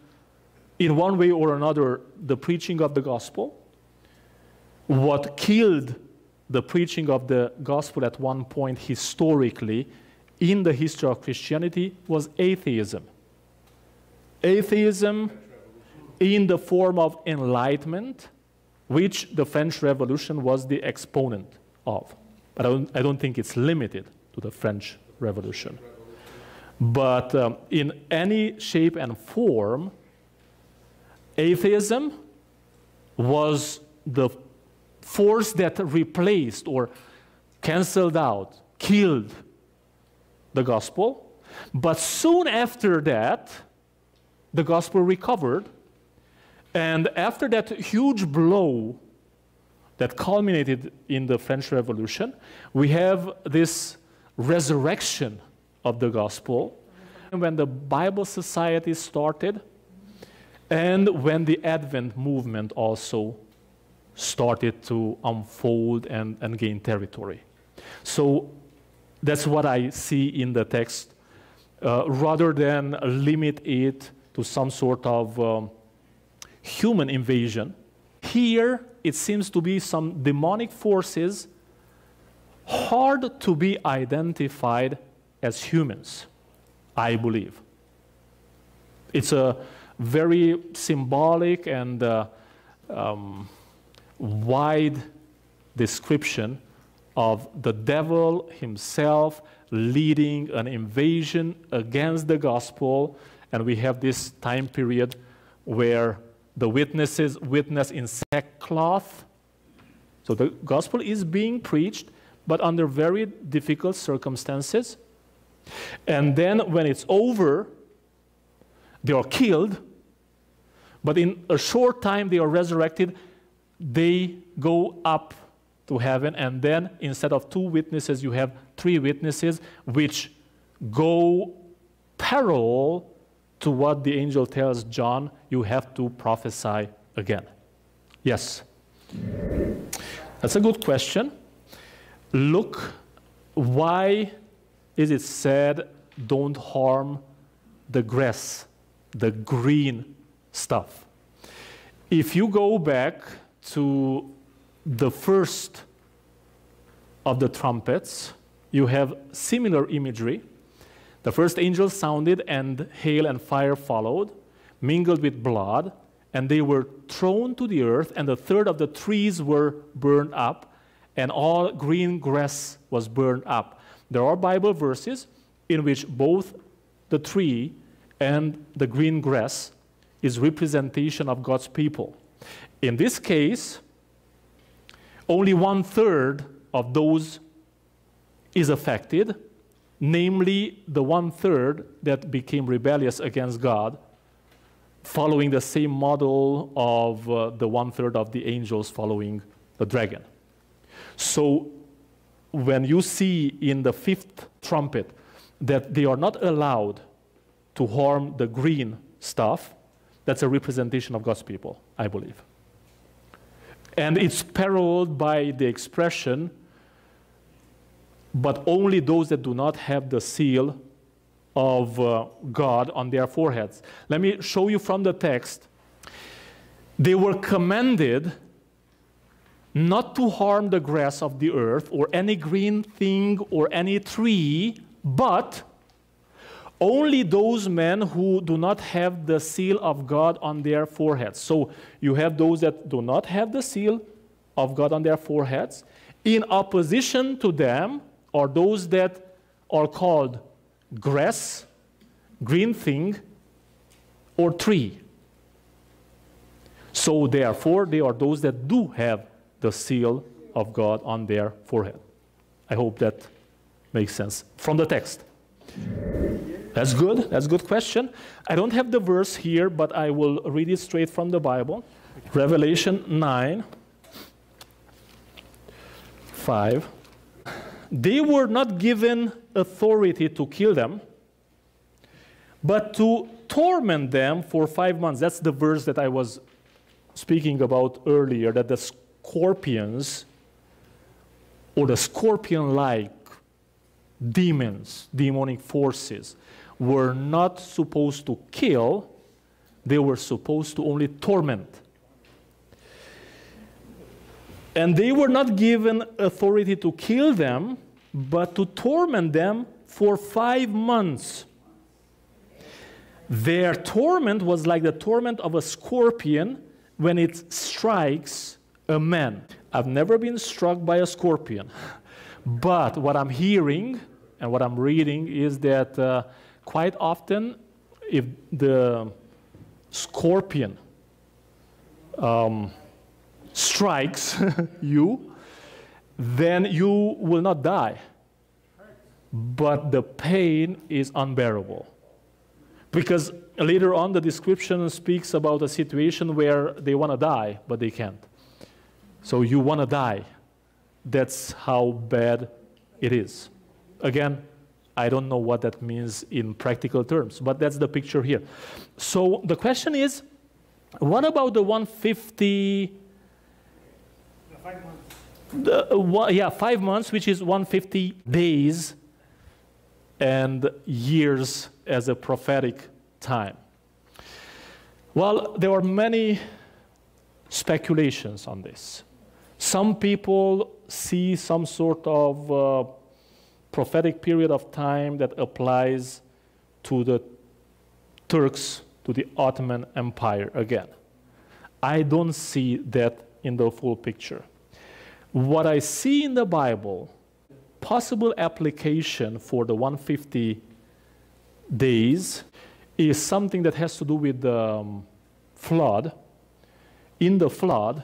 in one way or another the preaching of the gospel. What killed the preaching of the gospel at one point historically in the history of Christianity was atheism. Atheism in the form of enlightenment, which the French Revolution was the exponent of. But I don't, I don't think it's limited to the French Revolution. But um, in any shape and form, atheism was the force that replaced or canceled out, killed the gospel. But soon after that, the gospel recovered. And after that huge blow that culminated in the French Revolution, we have this resurrection of the gospel. And when the Bible Society started, and when the Advent movement also started to unfold and, and gain territory. So that's what I see in the text, uh, rather than limit it to some sort of um, human invasion. Here, it seems to be some demonic forces hard to be identified as humans, I believe. It's a very symbolic and uh, um, wide description of the devil himself leading an invasion against the gospel. And we have this time period where the witnesses witness in sackcloth. So the gospel is being preached, but under very difficult circumstances. And then when it's over, they are killed, but in a short time they are resurrected. They go up to heaven, and then instead of two witnesses, you have three witnesses, which go parallel to what the angel tells John you have to prophesy again. Yes? That's a good question. Look, why is it said, don't harm the grass, the green stuff? If you go back to the first of the trumpets, you have similar imagery. The first angel sounded, and hail and fire followed, mingled with blood, and they were thrown to the earth, and a third of the trees were burned up, and all green grass was burned up. There are Bible verses in which both the tree and the green grass is representation of God's people. In this case, only one third of those is affected, namely the one third that became rebellious against God, following the same model of uh, the one third of the angels following the dragon. So when you see in the fifth trumpet that they are not allowed to harm the green stuff, that's a representation of God's people, I believe. And it's paralleled by the expression but only those that do not have the seal of uh, God on their foreheads. Let me show you from the text. They were commanded not to harm the grass of the earth or any green thing or any tree, but only those men who do not have the seal of God on their foreheads. So you have those that do not have the seal of God on their foreheads. In opposition to them are those that are called grass, green thing, or tree. So therefore, they are those that do have the seal of God on their forehead. I hope that makes sense from the text. That's good. That's a good question. I don't have the verse here, but I will read it straight from the Bible. Revelation 9 5. They were not given authority to kill them, but to torment them for five months. That's the verse that I was speaking about earlier, that the scorpions or the scorpion like demons, demonic forces, were not supposed to kill, they were supposed to only torment. And they were not given authority to kill them, but to torment them for five months. Their torment was like the torment of a scorpion when it strikes a man. I've never been struck by a scorpion, but what I'm hearing and what I'm reading is that uh, quite often, if the scorpion um, strikes you, then you will not die. But the pain is unbearable. Because later on, the description speaks about a situation where they want to die, but they can't. So you want to die. That's how bad it is. Again, I don't know what that means in practical terms, but that's the picture here. So the question is what about the 150? The Five months. The, uh, one, yeah, five months, which is 150 days and years as a prophetic time. Well, there are many speculations on this. Some people see some sort of uh, prophetic period of time that applies to the Turks, to the Ottoman Empire again. I don't see that in the full picture. What I see in the Bible, possible application for the 150 days, is something that has to do with the um, flood. In the flood,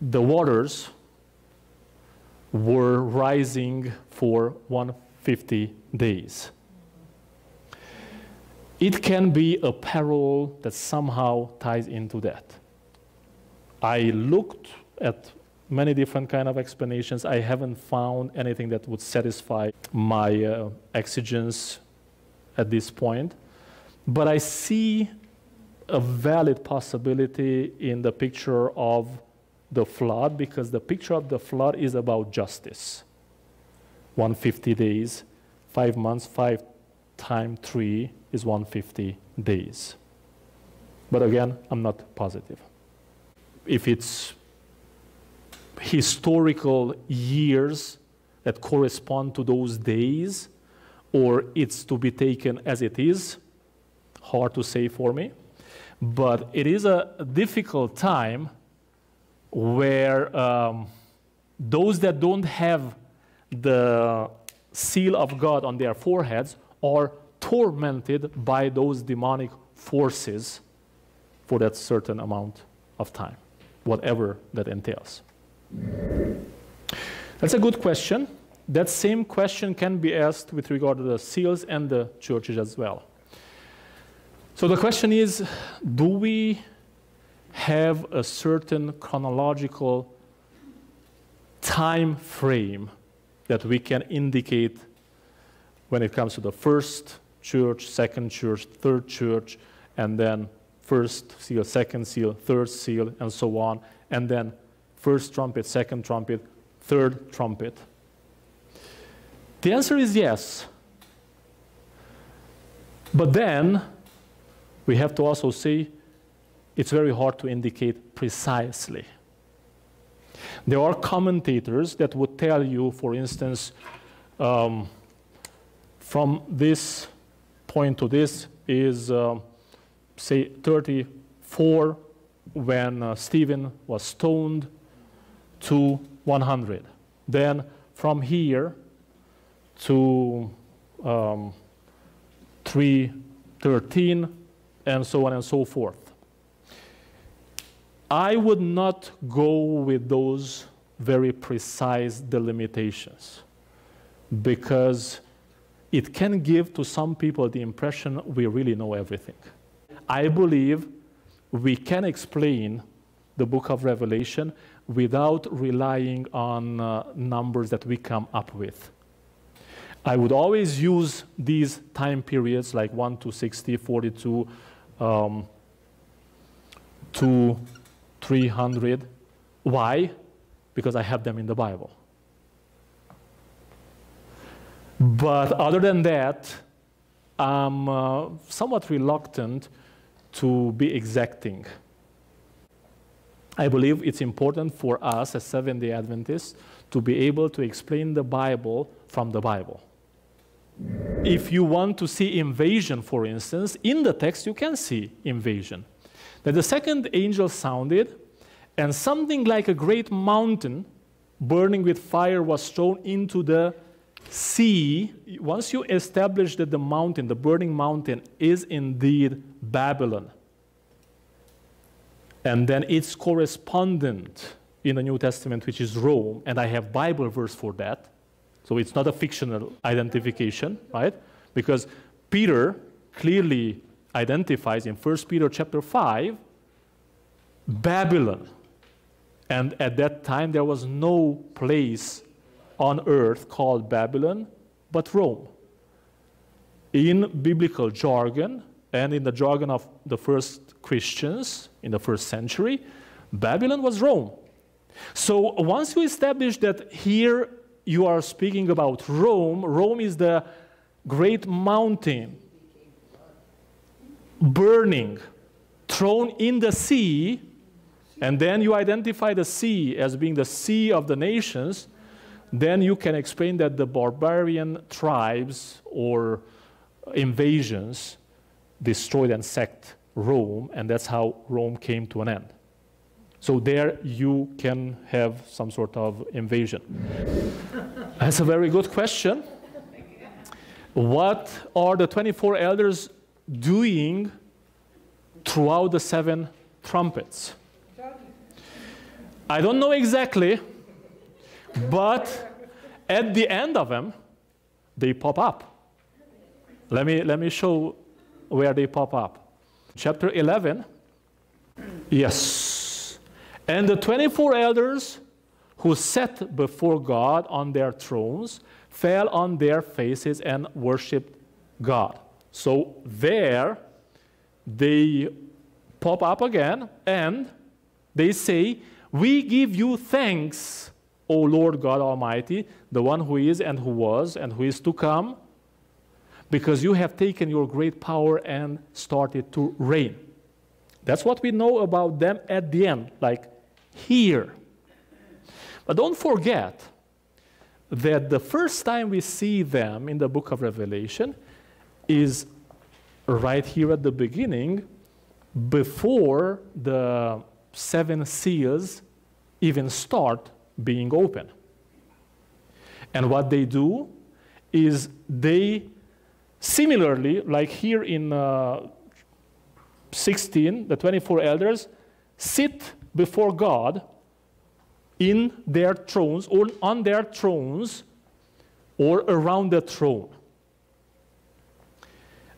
the waters were rising for 150 days. It can be a parallel that somehow ties into that. I looked at many different kind of explanations. I haven't found anything that would satisfy my uh, exigence at this point. But I see a valid possibility in the picture of the flood because the picture of the flood is about justice. 150 days, five months, five times three is 150 days. But again, I'm not positive. If it's historical years that correspond to those days, or it's to be taken as it is, hard to say for me. But it is a difficult time where um, those that don't have the seal of God on their foreheads are tormented by those demonic forces for that certain amount of time, whatever that entails. That's a good question. That same question can be asked with regard to the seals and the churches as well. So the question is do we have a certain chronological time frame that we can indicate when it comes to the first church, second church, third church, and then first seal, second seal, third seal, and so on, and then first trumpet, second trumpet, third trumpet. The answer is yes. But then we have to also see it's very hard to indicate precisely. There are commentators that would tell you, for instance, um, from this point to this is, uh, say, 34 when uh, Stephen was stoned to 100. Then from here to um, 313 and so on and so forth. I would not go with those very precise delimitations because it can give to some people the impression we really know everything. I believe we can explain the book of Revelation without relying on uh, numbers that we come up with. I would always use these time periods like 1 to 60, 42, um, to 300. Why? Because I have them in the Bible. But other than that, I'm uh, somewhat reluctant to be exacting. I believe it's important for us as Seventh day Adventists to be able to explain the Bible from the Bible. If you want to see invasion, for instance, in the text you can see invasion. That the second angel sounded, and something like a great mountain burning with fire was thrown into the sea. Once you establish that the mountain, the burning mountain, is indeed Babylon, and then its correspondent in the New Testament, which is Rome, and I have Bible verse for that. So it's not a fictional identification, right? Because Peter clearly identifies in 1 Peter chapter 5 Babylon. And at that time there was no place on earth called Babylon but Rome. In biblical jargon and in the jargon of the first Christians in the first century, Babylon was Rome. So once you establish that here you are speaking about Rome, Rome is the great mountain burning, thrown in the sea, and then you identify the sea as being the sea of the nations, then you can explain that the barbarian tribes or invasions destroyed and sacked Rome, and that's how Rome came to an end. So there you can have some sort of invasion. That's a very good question. What are the 24 elders doing throughout the seven trumpets? I don't know exactly, but at the end of them, they pop up. Let me, let me show where they pop up. Chapter 11. Yes. And the 24 elders who sat before God on their thrones fell on their faces and worshiped God. So there, they pop up again and they say, We give you thanks, O Lord God Almighty, the one who is and who was and who is to come, because you have taken your great power and started to reign. That's what we know about them at the end, like here. But don't forget that the first time we see them in the book of Revelation is right here at the beginning, before the seven seals even start being open. And what they do is they similarly, like here in uh, 16, the 24 elders sit before God in their thrones or on their thrones or around the throne.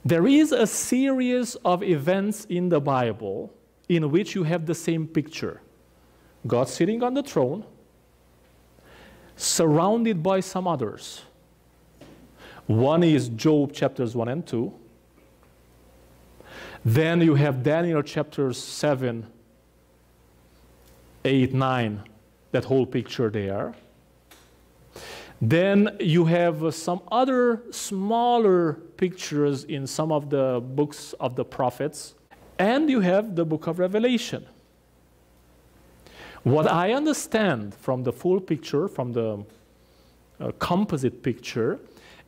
There is a series of events in the Bible in which you have the same picture God sitting on the throne, surrounded by some others. One is Job chapters 1 and 2. Then you have Daniel chapters 7, 8, 9, that whole picture there. Then you have uh, some other smaller pictures in some of the books of the prophets, and you have the book of Revelation. What I understand from the full picture, from the uh, composite picture,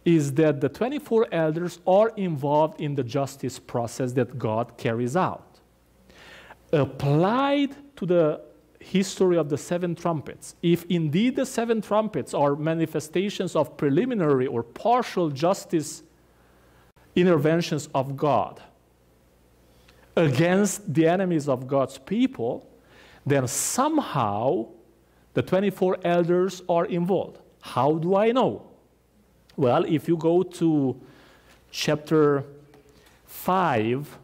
is that the 24 elders are involved in the justice process that God carries out. Applied to the history of the seven trumpets, if indeed the seven trumpets are manifestations of preliminary or partial justice interventions of God against the enemies of God's people, then somehow the 24 elders are involved. How do I know? Well, if you go to chapter 5,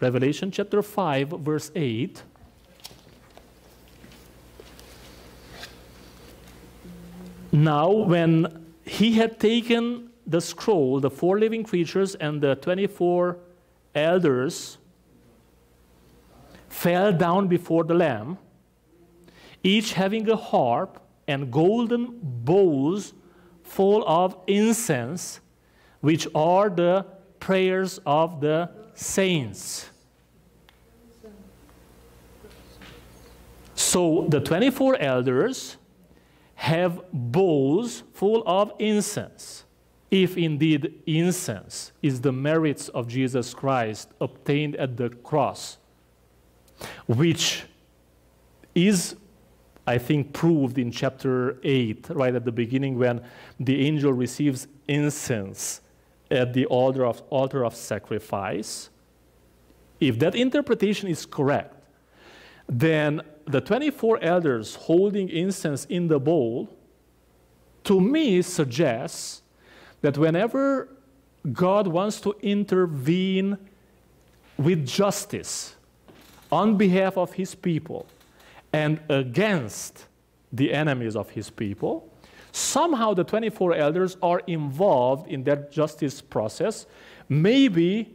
Revelation chapter 5, verse 8, now when he had taken the scroll, the four living creatures and the 24 elders fell down before the Lamb, each having a harp and golden bowls full of incense, which are the prayers of the saints. So the 24 elders have bowls full of incense. If indeed incense is the merits of Jesus Christ obtained at the cross, which is I think, proved in chapter 8, right at the beginning, when the angel receives incense at the altar of, altar of sacrifice. If that interpretation is correct, then the 24 elders holding incense in the bowl, to me, suggests that whenever God wants to intervene with justice on behalf of his people, and against the enemies of his people. Somehow the 24 elders are involved in that justice process, maybe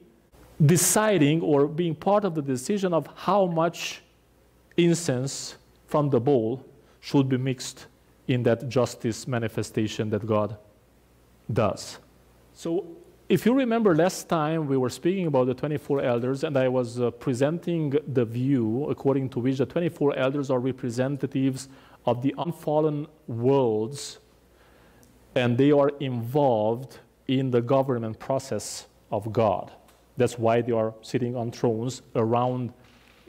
deciding or being part of the decision of how much incense from the bowl should be mixed in that justice manifestation that God does. So if you remember last time we were speaking about the 24 elders and I was uh, presenting the view according to which the 24 elders are representatives of the unfallen worlds and they are involved in the government process of God. That's why they are sitting on thrones around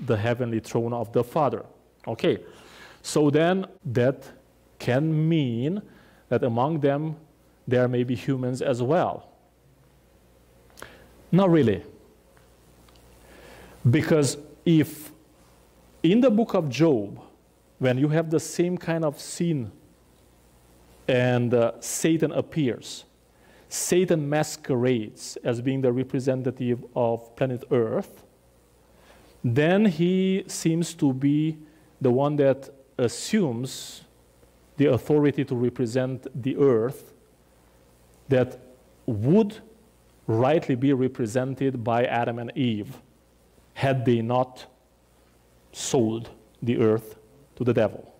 the heavenly throne of the Father. Okay, so then that can mean that among them there may be humans as well. Not really. Because if in the book of Job, when you have the same kind of scene and uh, Satan appears, Satan masquerades as being the representative of planet Earth, then he seems to be the one that assumes the authority to represent the earth that would rightly be represented by Adam and Eve had they not sold the earth to the devil.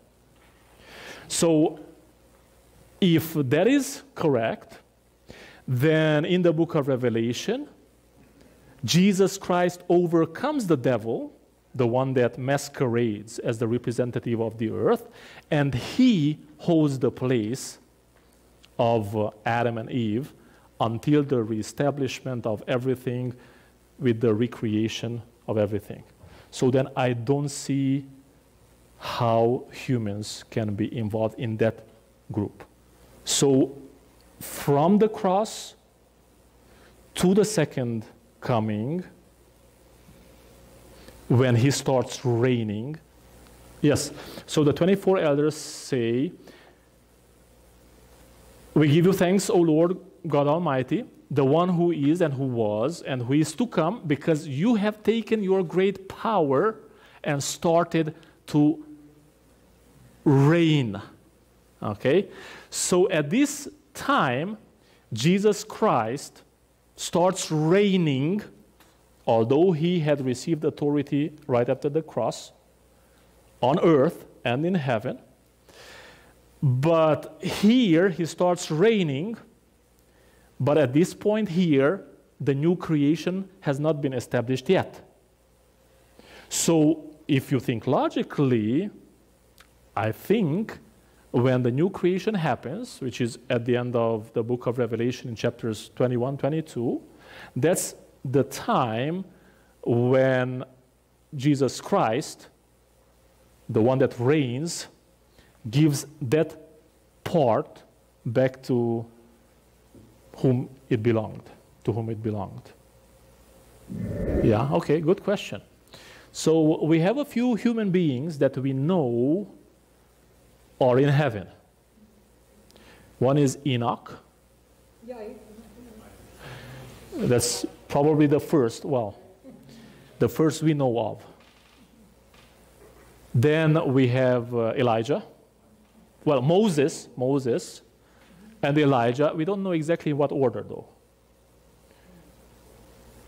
So, if that is correct, then in the book of Revelation, Jesus Christ overcomes the devil, the one that masquerades as the representative of the earth, and he holds the place of uh, Adam and Eve until the reestablishment of everything with the recreation of everything. So then I don't see how humans can be involved in that group. So from the cross to the second coming, when he starts reigning, yes, so the 24 elders say, We give you thanks, O Lord God Almighty, the one who is and who was and who is to come, because you have taken your great power and started to reign. Okay? So at this time, Jesus Christ starts reigning, although he had received authority right after the cross, on earth and in heaven. But here he starts reigning, but at this point here, the new creation has not been established yet. So if you think logically, I think when the new creation happens, which is at the end of the book of Revelation in chapters 21, 22, that's the time when Jesus Christ, the one that reigns, gives that part back to whom it belonged, to whom it belonged. Yeah, okay, good question. So we have a few human beings that we know are in heaven. One is Enoch. That's probably the first, well, the first we know of. Then we have uh, Elijah. Well, Moses, Moses, and Elijah. We don't know exactly what order, though.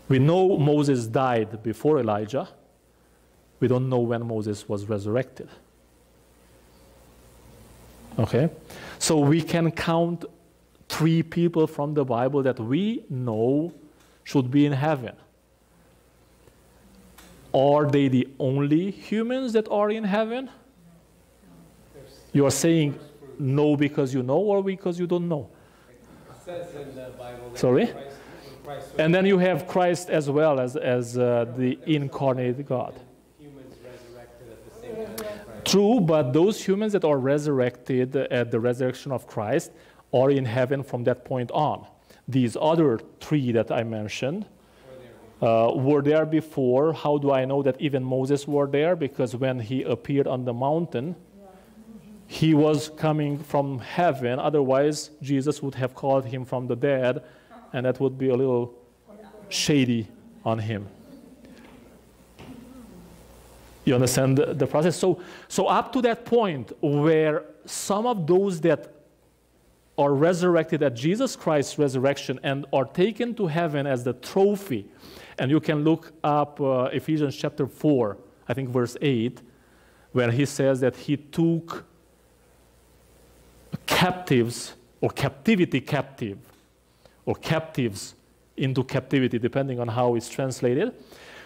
We know Moses died before Elijah. We don't know when Moses was resurrected. Okay? So we can count three people from the Bible that we know should be in heaven. Are they the only humans that are in heaven? You are saying no because you know or because you don't know? Sorry? And then you have Christ as well as, as uh, the incarnate God. True, but those humans that are resurrected at the resurrection of Christ are in heaven from that point on. These other three that I mentioned uh, were there before. How do I know that even Moses were there? Because when he appeared on the mountain, he was coming from heaven. Otherwise, Jesus would have called him from the dead, and that would be a little shady on him. You understand the, the, process? So, so up to that point where some of those that are resurrected at Jesus Christ's resurrection and are taken to heaven as the trophy, and you can look up uh, Ephesians chapter 4, I think verse 8, where he says that he took captives or captivity captive or captives into captivity, depending on how it's translated.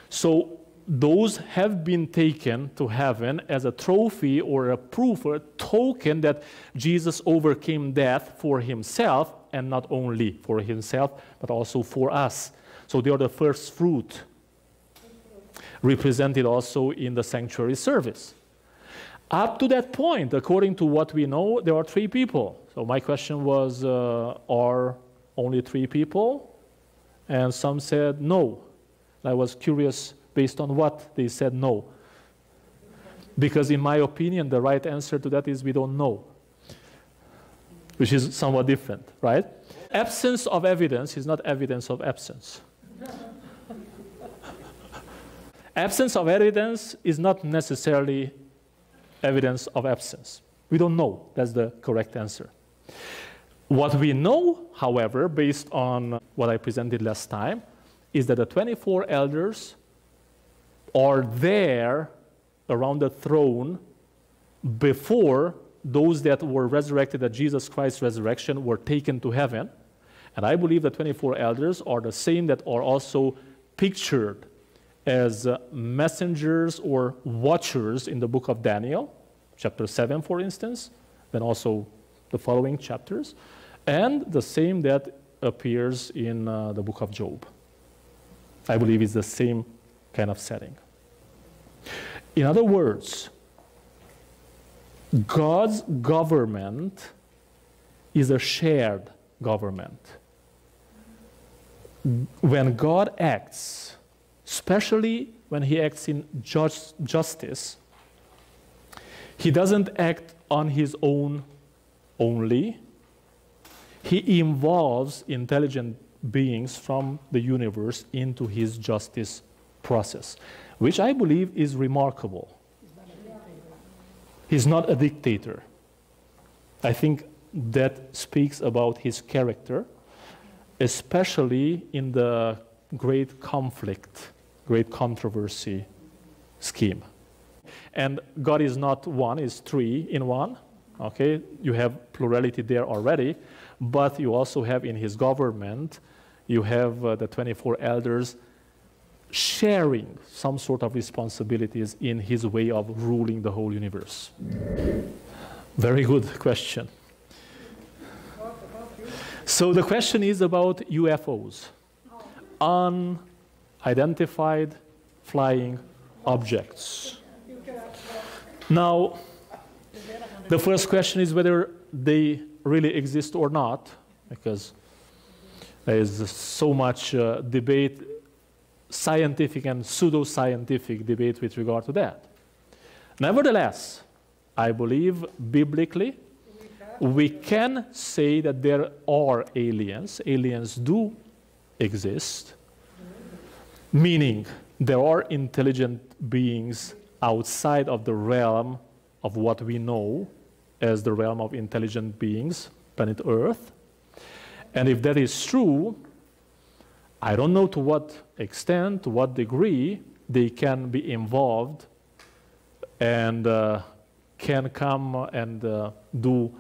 So those have been taken to heaven as a trophy or a proof or a token that Jesus overcame death for himself and not only for himself but also for us. So they are the first fruit represented also in the sanctuary service. Up to that point, according to what we know, there are three people. So my question was, uh, are only three people? And some said no. I was curious Based on what? They said no. Because, in my opinion, the right answer to that is we don't know, which is somewhat different, right? Absence of evidence is not evidence of absence. absence of evidence is not necessarily evidence of absence. We don't know. That's the correct answer. What we know, however, based on what I presented last time, is that the 24 elders are there around the throne before those that were resurrected at Jesus Christ's resurrection were taken to heaven. And I believe the 24 elders are the same that are also pictured as uh, messengers or watchers in the book of Daniel, chapter 7, for instance, then also the following chapters, and the same that appears in uh, the book of Job. I believe it's the same kind of setting. In other words, God's government is a shared government. When God acts, especially when he acts in just, justice, he doesn't act on his own only. He involves intelligent beings from the universe into his justice process, which I believe is remarkable. He's not a dictator. I think that speaks about his character, especially in the great conflict, great controversy scheme. And God is not one, is three in one. okay? You have plurality there already, but you also have in his government, you have uh, the 24 elders sharing some sort of responsibilities in his way of ruling the whole universe. Very good question. So the question is about UFOs, unidentified flying objects. Now, the first question is whether they really exist or not, because there is so much uh, debate, scientific and pseudo-scientific debate with regard to that. Nevertheless, I believe biblically, we can say that there are aliens. Aliens do exist, meaning there are intelligent beings outside of the realm of what we know as the realm of intelligent beings, planet Earth. And if that is true, I don't know to what extent, to what degree they can be involved and uh, can come and uh, do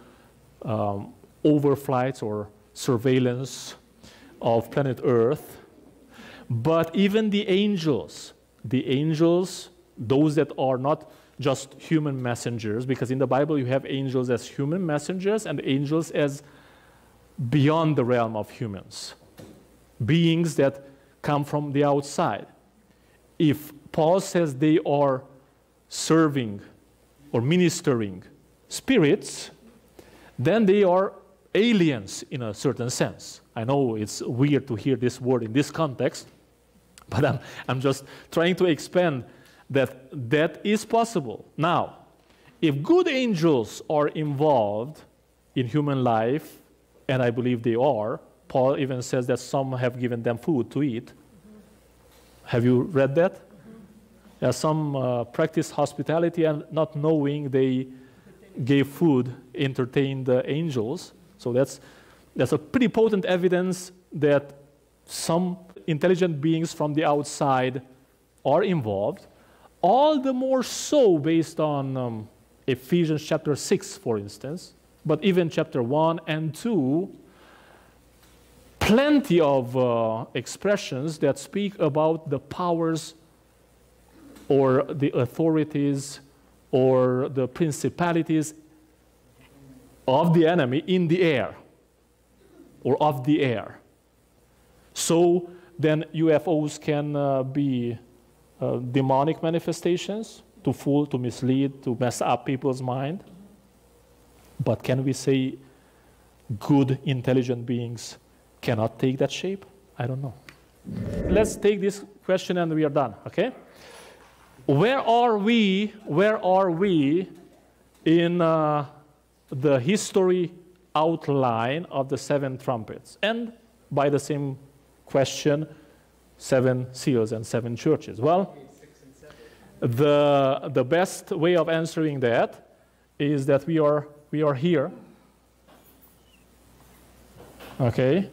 um, overflights or surveillance of planet Earth. But even the angels, the angels, those that are not just human messengers, because in the Bible you have angels as human messengers and angels as beyond the realm of humans, beings that come from the outside. If Paul says they are serving or ministering spirits, then they are aliens in a certain sense. I know it's weird to hear this word in this context, but I'm, I'm just trying to expand that that is possible. Now, if good angels are involved in human life, and I believe they are, Paul even says that some have given them food to eat. Have you read that? Mm-hmm. Yeah, some uh, practice hospitality and not knowing they gave food, entertained the angels. So that's, that's a pretty potent evidence that some intelligent beings from the outside are involved. All the more so based on um, Ephesians chapter 6, for instance, but even chapter 1 and 2, plenty of uh, expressions that speak about the powers or the authorities or the principalities of the enemy in the air or of the air. So then UFOs can uh, be uh, demonic manifestations to fool, to mislead, to mess up people's mind. But can we say good, intelligent beings cannot take that shape? I don't know. Let's take this question and we are done, okay? Where are we, where are we in uh, the history outline of the seven trumpets? And by the same question, seven seals and seven churches? Well, the, the best way of answering that is that we are, we are here. Okay?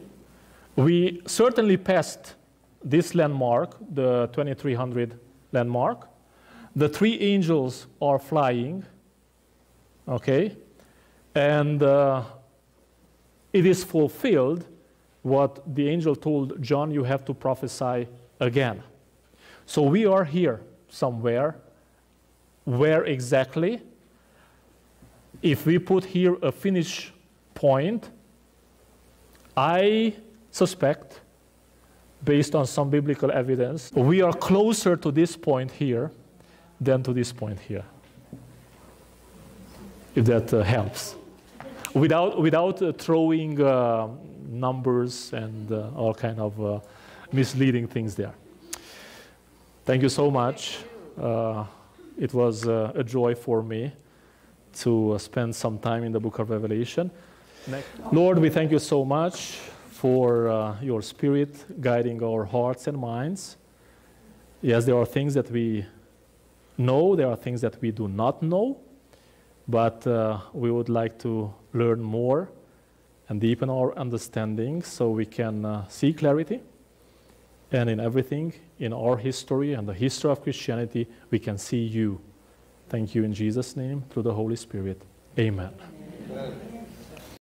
We certainly passed this landmark, the 2300 landmark. The three angels are flying. Okay? And uh, it is fulfilled what the angel told John, you have to prophesy again. So we are here somewhere. Where exactly? If we put here a finish point, I suspect, based on some biblical evidence, we are closer to this point here than to this point here. If that uh, helps. Without, without uh, throwing uh, numbers and uh, all kind of uh, misleading things there. Thank you so much. Uh, it was a joy for me to spend some time in the book of Revelation. Next. Lord, we thank you so much for uh, your spirit guiding our hearts and minds. Yes, there are things that we know, there are things that we do not know, but uh, we would like to learn more and deepen our understanding so we can uh, see clarity. And in everything, in our history and the history of Christianity, we can see you. Thank you in Jesus' name, through the Holy Spirit. Amen. Amen. Amen.